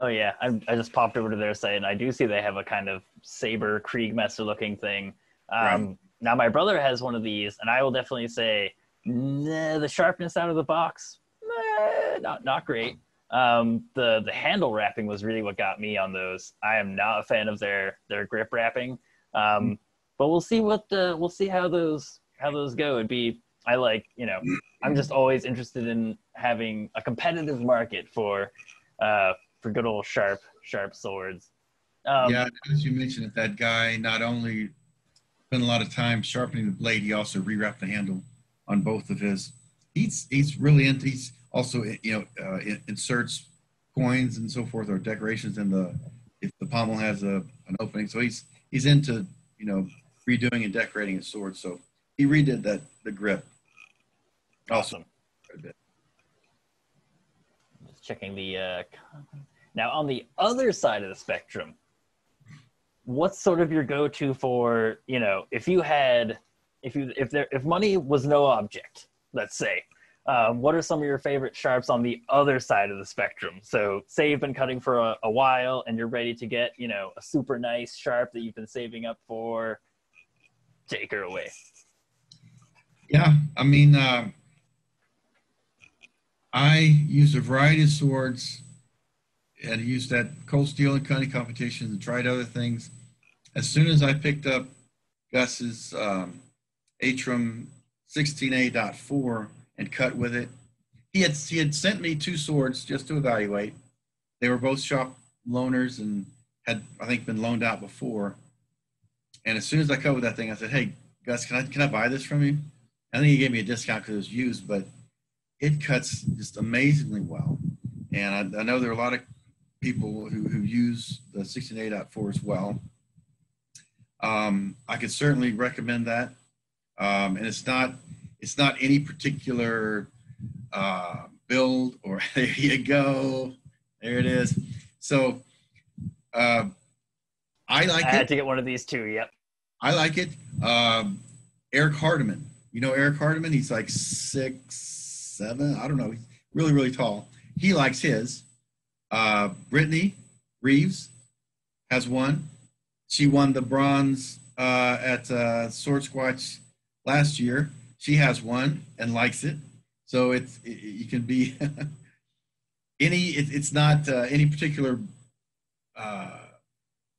oh yeah, I, I just popped over to their site and I do see they have a kind of saber Kriegsmesser looking thing. Um, Right. Now my brother has one of these, and I will definitely say, nah, the sharpness out of the box, nah, not not great. Um, the the handle wrapping was really what got me on those. I am not a fan of their their grip wrapping, um, but we'll see what the we'll see how those how those go. It'd be I like you know I'm just always interested in having a competitive market for uh, for good old sharp sharp swords. Um, yeah. As you mentioned, that guy not only spent a lot of time sharpening the blade, he also rewrapped the handle on both of his. He's he's really into. He's also you know uh, inserts coins and so forth or decorations in the if the pommel has a an opening. So he's he's into you know redoing and decorating his sword. So he redid that the grip. Also, Awesome. Just checking the. Uh, now, on the other side of the spectrum, what's sort of your go-to for you know if you had if you if there if money was no object, let's say. Um, what are some of your favorite sharps on the other side of the spectrum? So, say you've been cutting for a, a while and you're ready to get, you know, a super nice sharp that you've been saving up for. Take her away. Yeah, I mean, uh, I used a variety of swords and used that cold steel and cutting competitions and tried other things. As soon as I picked up Gus's um, Atrim 16A.4 and cut with it. He had he had sent me two swords just to evaluate. They were both shop loaners and had I think been loaned out before. And as soon as I cut with that thing, I said, "Hey, Gus, can I can I buy this from you?" I think he gave me a discount because it was used, but it cuts just amazingly well. And I, I know there are a lot of people who, who use the 16A.4 as well. Um, I could certainly recommend that. Um, and it's not it's not any particular uh, build or there you go, there it is. So uh, I like I it. had to get one of these too. Yep. I like it. Um, Eric Hardiman. You know Eric Hardiman? He's like six, seven. I don't know. Really, really tall. He likes his. Uh, Brittany Reeves has one. She won the bronze uh, at uh, Swordsquatch last year. She has one and likes it. So it's it, you can be any. It, it's not uh, any particular uh,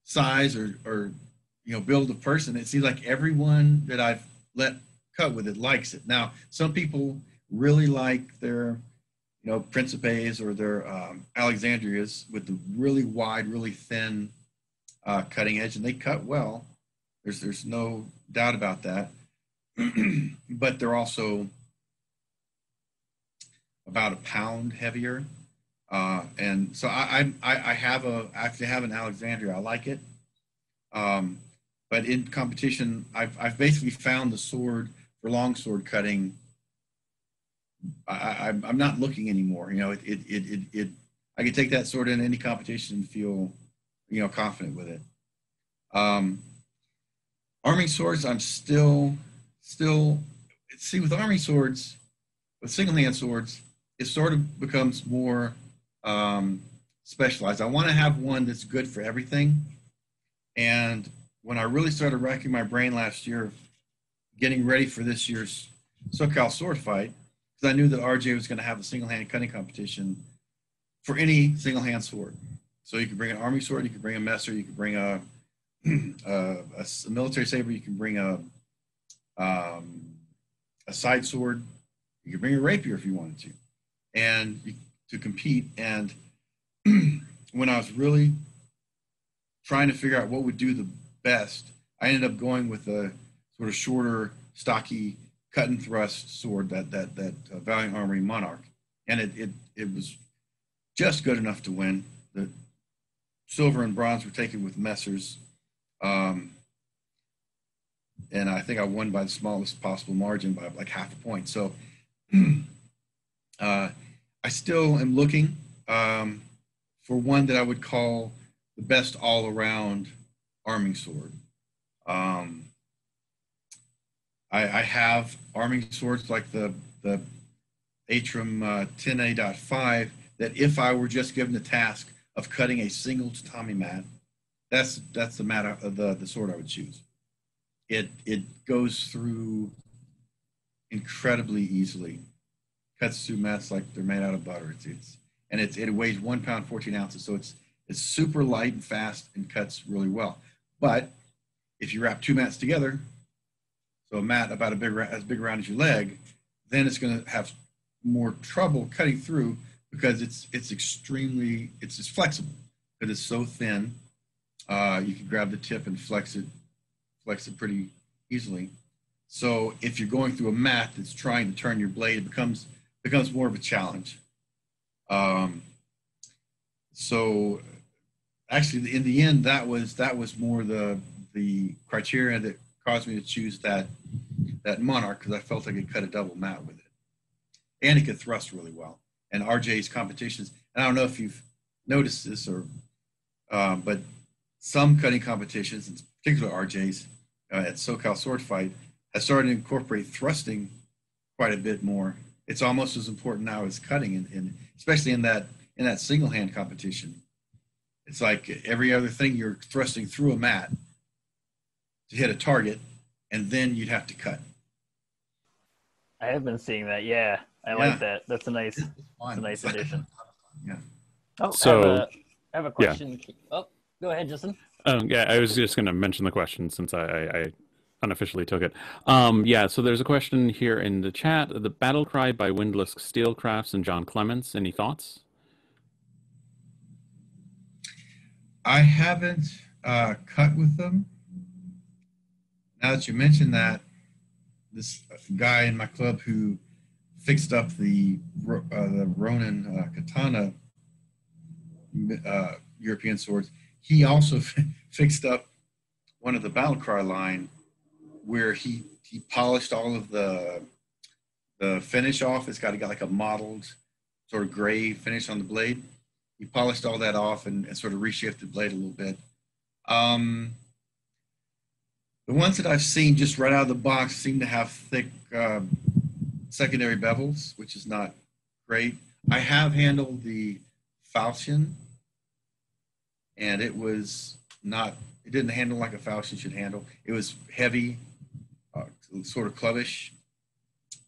size or or you know build of person. It seems like everyone that I've let cut with it likes it. Now, some people really like their, you know, Principes or their um, Alexandrias with the really wide, really thin uh, cutting edge, and they cut well. There's there's no doubt about that. but they're also about a pound heavier, uh, and so I, I I have a I actually have an Alexandria. I like it. Um, but in competition, I've, I've basically found the sword for longsword cutting. I, I, I'm not looking anymore. You know, it, it, it, it, it I can take that sword in any competition and feel, you know, confident with it. Um, arming swords, I'm still, still, see, with arming swords, with single hand swords, it sort of becomes more um, specialized. I want to have one that's good for everything. And when I really started racking my brain last year, getting ready for this year's SoCal sword fight, because I knew that RJ was going to have a single hand cutting competition for any single hand sword. So you could bring an army sword, you could bring a messer, you could bring a, a, a military saber, you can bring a um, a side sword, you could bring a rapier if you wanted to, and you, to compete. And when I was really trying to figure out what would do the best, I ended up going with a sort of shorter, stocky, cut and thrust sword that that that uh, Valiant Armory Monarch, and it, it it was just good enough to win. The silver and bronze were taken with Messers, um, and I think I won by the smallest possible margin by like half a point. So uh, I still am looking um, for one that I would call the best all around arming sword. Um, I, I, have arming swords like the the Atrim uh, 10A.5 that if I were just given the task of cutting a single tatami mat, that's that's the mat uh, the the sword I would choose. It it goes through incredibly easily, cuts through mats like they're made out of butter. It's it's and it's it weighs one pound fourteen ounces, so it's it's super light and fast and cuts really well. But if you wrap two mats together, a mat about a big as big around as your leg, then it's going to have more trouble cutting through because it's it's extremely it's just flexible it's so thin. Uh, you can grab the tip and flex it, flex it pretty easily. So if you're going through a mat that's trying to turn your blade, it becomes becomes more of a challenge. Um, so actually, in the end, that was that was more the the criteria that caused me to choose that that Monarch because I felt I could cut a double mat with it, and it could thrust really well. And RJ's competitions, and I don't know if you've noticed this or, um, but some cutting competitions, in particular RJ's uh, at SoCal Sword Fight, has started to incorporate thrusting quite a bit more. It's almost as important now as cutting, in, in especially in that in that single hand competition. It's like every other thing you're thrusting through a mat to hit a target, and then you'd have to cut. I have been seeing that. Yeah, I yeah. like that. That's a nice, that's a nice addition. yeah. Oh, so I have a, I have a question. Yeah. Oh, go ahead, Justin. Um, yeah, I was just going to mention the question since I, I, unofficially took it. Um, yeah, so there's a question here in the chat. The Battle Cry by Windlass Steelcrafts and John Clements. Any thoughts? I haven't uh, cut with them. Now that you mention that, this guy in my club who fixed up the uh, the Ronin uh, katana uh, European swords, he also fixed up one of the battle cry line where he he polished all of the the finish off. It's got, to got like a mottled sort of gray finish on the blade. He polished all that off and, and sort of reshaped the blade a little bit. Um, the ones that I've seen just right out of the box seem to have thick uh, secondary bevels, which is not great. I have handled the falchion, and it was not. It didn't handle like a falchion should handle. It was heavy, uh, sort of clubbish,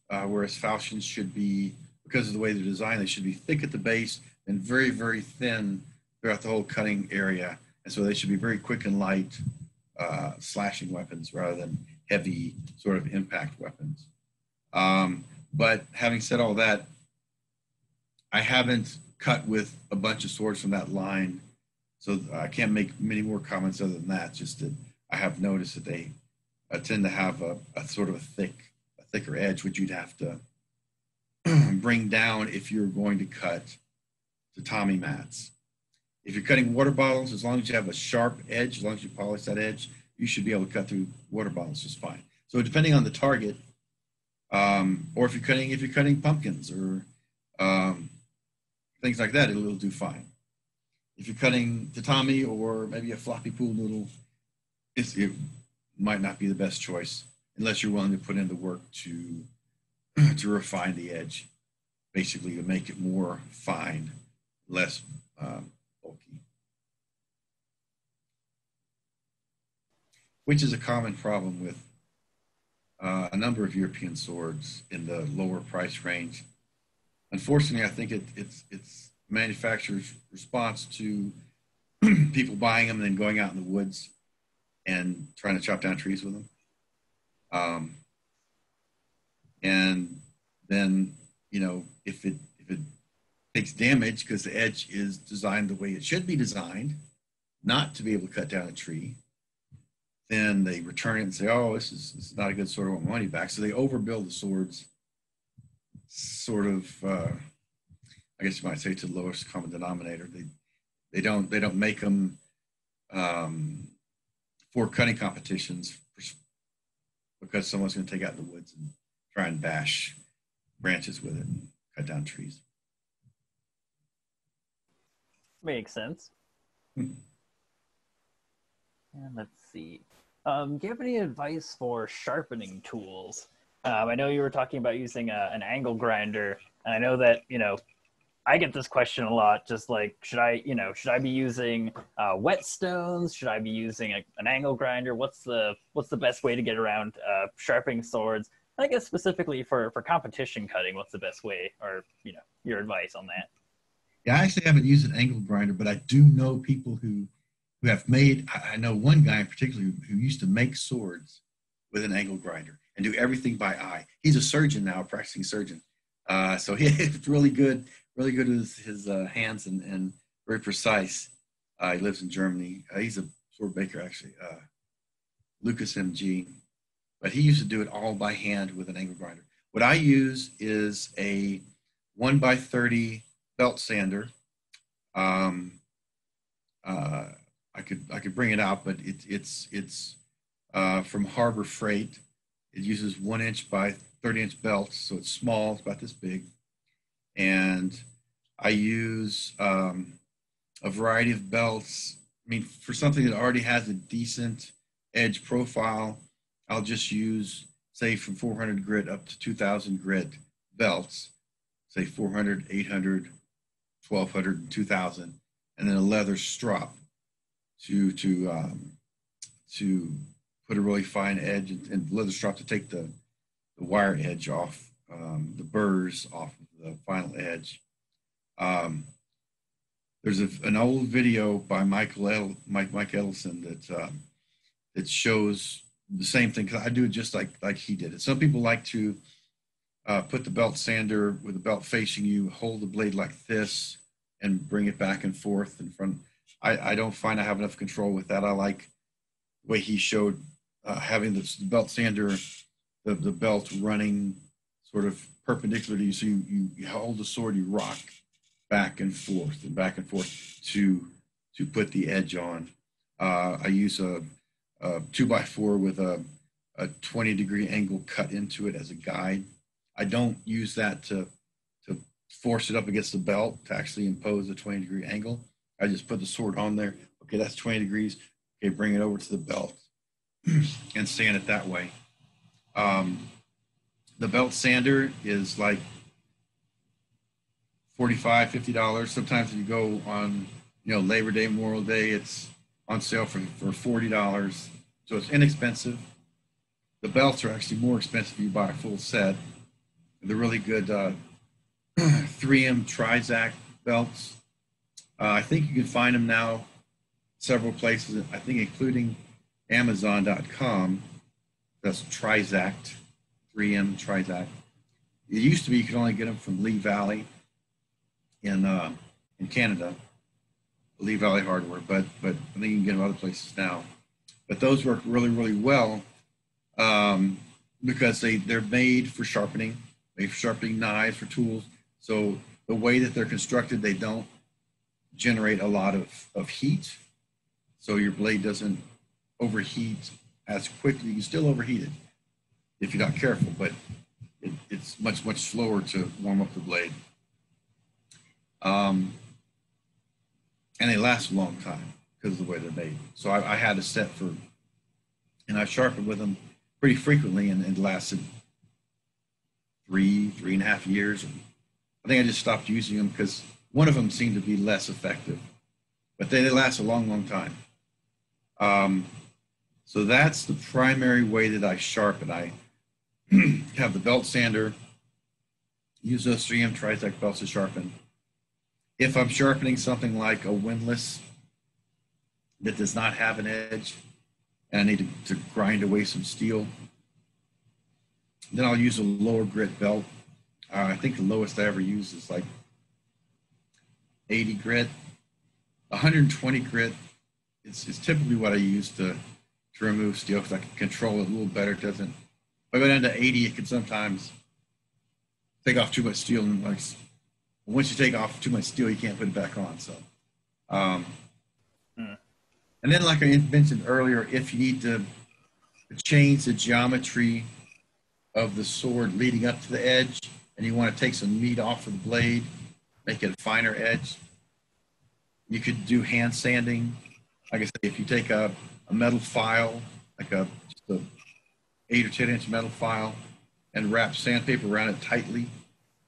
uh, whereas falchions should be, because of the way they're designed, they should be thick at the base and very, very thin throughout the whole cutting area. And so they should be very quick and light uh, slashing weapons rather than heavy sort of impact weapons. Um, but having said all that, I haven't cut with a bunch of swords from that line, so I can't make many more comments other than that. Just that I have noticed that they uh, tend to have a, a, sort of a thick, a thicker edge, which you'd have to bring down if you're going to cut tatami mats. If you're cutting water bottles, as long as you have a sharp edge, as long as you polish that edge, you should be able to cut through water bottles just fine. So depending on the target, um, or if you're cutting if you're cutting pumpkins or um, things like that, it'll, do fine. If you're cutting tatami or maybe a floppy pool noodle, it might not be the best choice unless you're willing to put in the work to to refine the edge, basically to make it more fine, less um, Which is a common problem with uh, a number of European swords in the lower price range. Unfortunately, I think it, it's it's manufacturers' response to people buying them and then going out in the woods and trying to chop down trees with them. Um, and then you know if it if it takes damage because the edge is designed the way it should be designed, not to be able to cut down a tree, then they return it and say, "Oh, this is, this is not a good sword. I want money back." So they overbuild the swords, sort of. Uh, I guess you might say to the lowest common denominator. They they don't they don't make them um, for cutting competitions because someone's going to take out the woods and try and bash branches with it and cut down trees. Makes sense. Hmm. And let's see. Um, do you have any advice for sharpening tools? Um, I know you were talking about using a, an angle grinder, and I know that you know I get this question a lot. Just like, should I, you know, should I be using uh, whetstones? Should I be using a, an angle grinder? What's the what's the best way to get around uh, sharpening swords? I guess specifically for for competition cutting, what's the best way, or you know, your advice on that? Yeah, I actually haven't used an angle grinder, but I do know people who who have made. I know one guy in particular who used to make swords with an angle grinder and do everything by eye. He's a surgeon now, a practicing surgeon. Uh, so he's really good, really good with his, uh, hands and, and very precise. Uh, he lives in Germany. Uh, he's a sword maker, actually, uh, Lucas MG. But he used to do it all by hand with an angle grinder. What I use is a 1 by 30 belt sander. Um, uh, I could I could bring it out, but it, it's it's uh, from Harbor Freight. It uses one inch by 30 inch belts, so it's small. It's about this big, and I use um, a variety of belts. I mean, for something that already has a decent edge profile, I'll just use say from 400 grit up to 2000 grit belts, say 400, 800, 1200 2000 and then a leather strop to to um, to put a really fine edge and, and, leather strop to take the, the wire edge off um, the burrs off of the final edge um, there's a, an old video by Michael El, Mike Mike Edelson that um, that shows the same thing because I do it just like like he did it. Some people like to uh, put the belt sander with the belt facing you, hold the blade like this, and bring it back and forth in front. I, I don't find I have enough control with that. I like the way he showed uh, having the belt sander, the, the belt running sort of perpendicular to you. So you, you, you hold the sword, you rock back and forth and back and forth to to put the edge on. Uh, I use a, a, two by four with a, a 20 degree angle cut into it as a guide. I don't use that to to force it up against the belt to actually impose a 20 degree angle. I just put the sword on there. Okay, that's 20 degrees. Okay, bring it over to the belt and sand it that way. Um, the belt sander is like 45 50 dollars sometimes if you go on you know labor day memorial day it's on sale for, for 40 dollars so it's inexpensive the belts are actually more expensive if you buy a full set they're really good uh, 3M Trizact belts uh, i think you can find them now several places i think including amazon.com that's trizact 3M Trizact. It used to be you could only get them from Lee Valley in uh, in Canada, Lee Valley Hardware, but but I think you can get them other places now. But those work really really well um, because they they're made for sharpening, made for sharpening knives for tools. So the way that they're constructed, they don't generate a lot of, of heat, so your blade doesn't overheat as quickly. You can still overheat it if you're not careful, but it, it's much, much slower to warm up the blade. Um, and they last a long time because of the way they're made. So I, I had a set for, and I sharpened with them pretty frequently and it lasted three, three and a half years. And I think I just stopped using them because one of them seemed to be less effective, but they, they last a long, long time. Um, so that's the primary way that I sharpen. I have the belt sander, use those 3M Trizact belts to sharpen. If I'm sharpening something like a windlass that does not have an edge and I need to, to grind away some steel, then I'll use a lower grit belt. Uh, I think the lowest I ever used is like 80 grit. 120 grit it's, it's typically what I use to, to remove steel because I can control it a little better. It doesn't if I go down to 80, it can sometimes take off too much steel. And like, once you take off too much steel, you can't put it back on. So, um, hmm. and then like I mentioned earlier, if you need to change the geometry of the sword leading up to the edge, and you want to take some meat off of the blade, make it a finer edge, you could do hand sanding. Like I say, if you take a, a metal file, like a just a eight or 10 inch metal file and wrap sandpaper around it tightly,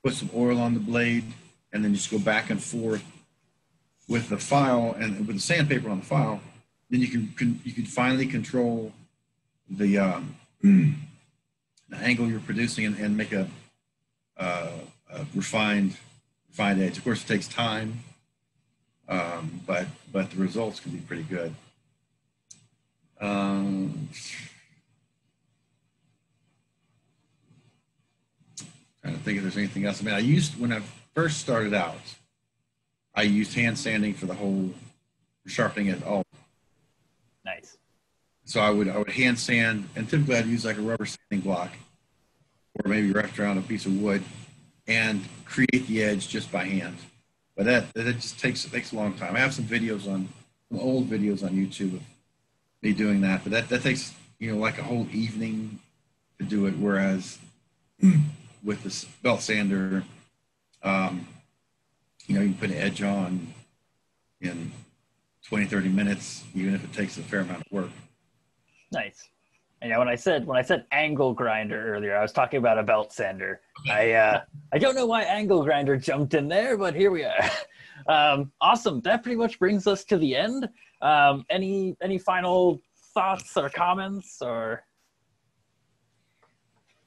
put some oil on the blade, and then just go back and forth with the file and with the sandpaper on the file. Then you can, can you can finally control the, um, the angle you're producing and, and make a, uh, a, refined edge. Of course, it takes time, um, but but the results can be pretty good. Um, Trying to think if there's anything else. I mean, I used when I first started out, I used hand sanding for the whole sharpening it all. Nice. So I would I would hand sand, and typically I'd use like a rubber sanding block, or maybe wrapped around a piece of wood, and create the edge just by hand. But that that just takes it takes a long time. I have some videos on some old videos on YouTube of me doing that, but that that takes you know like a whole evening to do it. Whereas with the belt sander, um, you know, you can put an edge on in 20, 30 minutes, even if it takes a fair amount of work. Nice. And yeah, when I said when I said angle grinder earlier, I was talking about a belt sander. I uh, I don't know why angle grinder jumped in there, but here we are. um, awesome. That pretty much brings us to the end. Um, any any final thoughts or comments or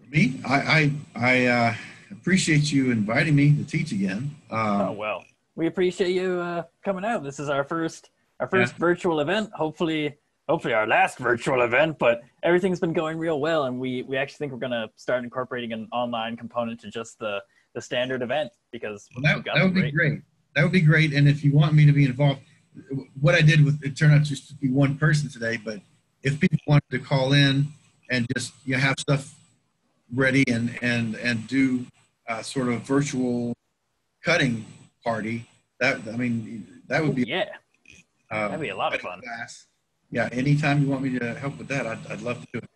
me, I I, I uh, appreciate you inviting me to teach again. Um, oh well, we appreciate you uh, coming out. This is our first our first yeah. virtual event. Hopefully, hopefully our last virtual event, but everything's been going real well, and we we actually think we're going to start incorporating an online component to just the the standard event because well, that, that would be great. great. That would be great. And if you want me to be involved, what I did with it turned out just to be one person today, but if people wanted to call in and just you know, have stuff ready and and and do a sort of virtual cutting party, that I mean that would be yeah, uh, that'd be a lot of fun. Class. Yeah, anytime you want me to help with that, I'd, I'd love to do it.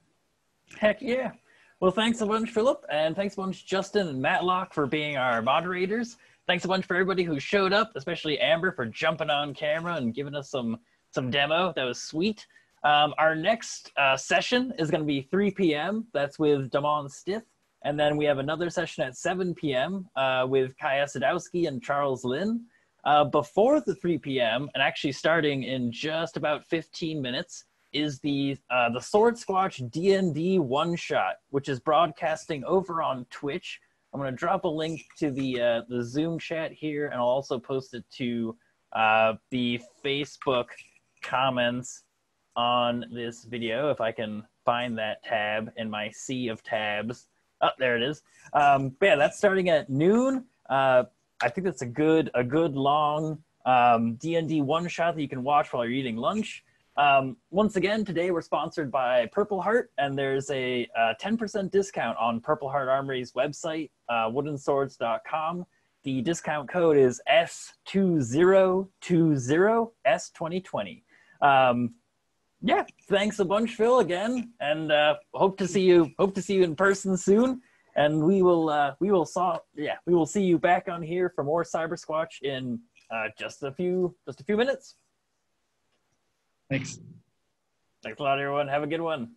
Heck yeah. Well, thanks a bunch, Phillip, and thanks a bunch, Justin and Matlock, for being our moderators. Thanks a bunch for everybody who showed up, especially Amber for jumping on camera and giving us some some demo. That was sweet. Um, our next uh, session is going to be 3 p.m. That's with Damon Stiff. And then we have another session at 7 p.m. Uh, with Kaya Sadowski and Charles Lynn. Uh, before the 3 p.m., and actually starting in just about 15 minutes, is the uh, the Swordsquatch D&D one shot, which is broadcasting over on Twitch. I'm going to drop a link to the uh, the Zoom chat here, and I'll also post it to uh, the Facebook comments on this video if I can find that tab in my sea of tabs. Oh, there it is. Um, yeah, that's starting at noon. Uh, I think that's a good a good long um, D&D one shot that you can watch while you're eating lunch. Um, once again, today we're sponsored by Purple Heart, and there's a 10% discount on Purple Heart Armory's website, uh, woodenswords.com. The discount code is S2020, S2020. Um, yeah, thanks a bunch, Phil, again, and uh, hope to see you. Hope to see you in person soon. And we will, uh, we will saw, yeah, we will see you back on here for more Cybersquatch in uh, just a few, just a few minutes. Thanks. Thanks a lot, everyone. Have a good one.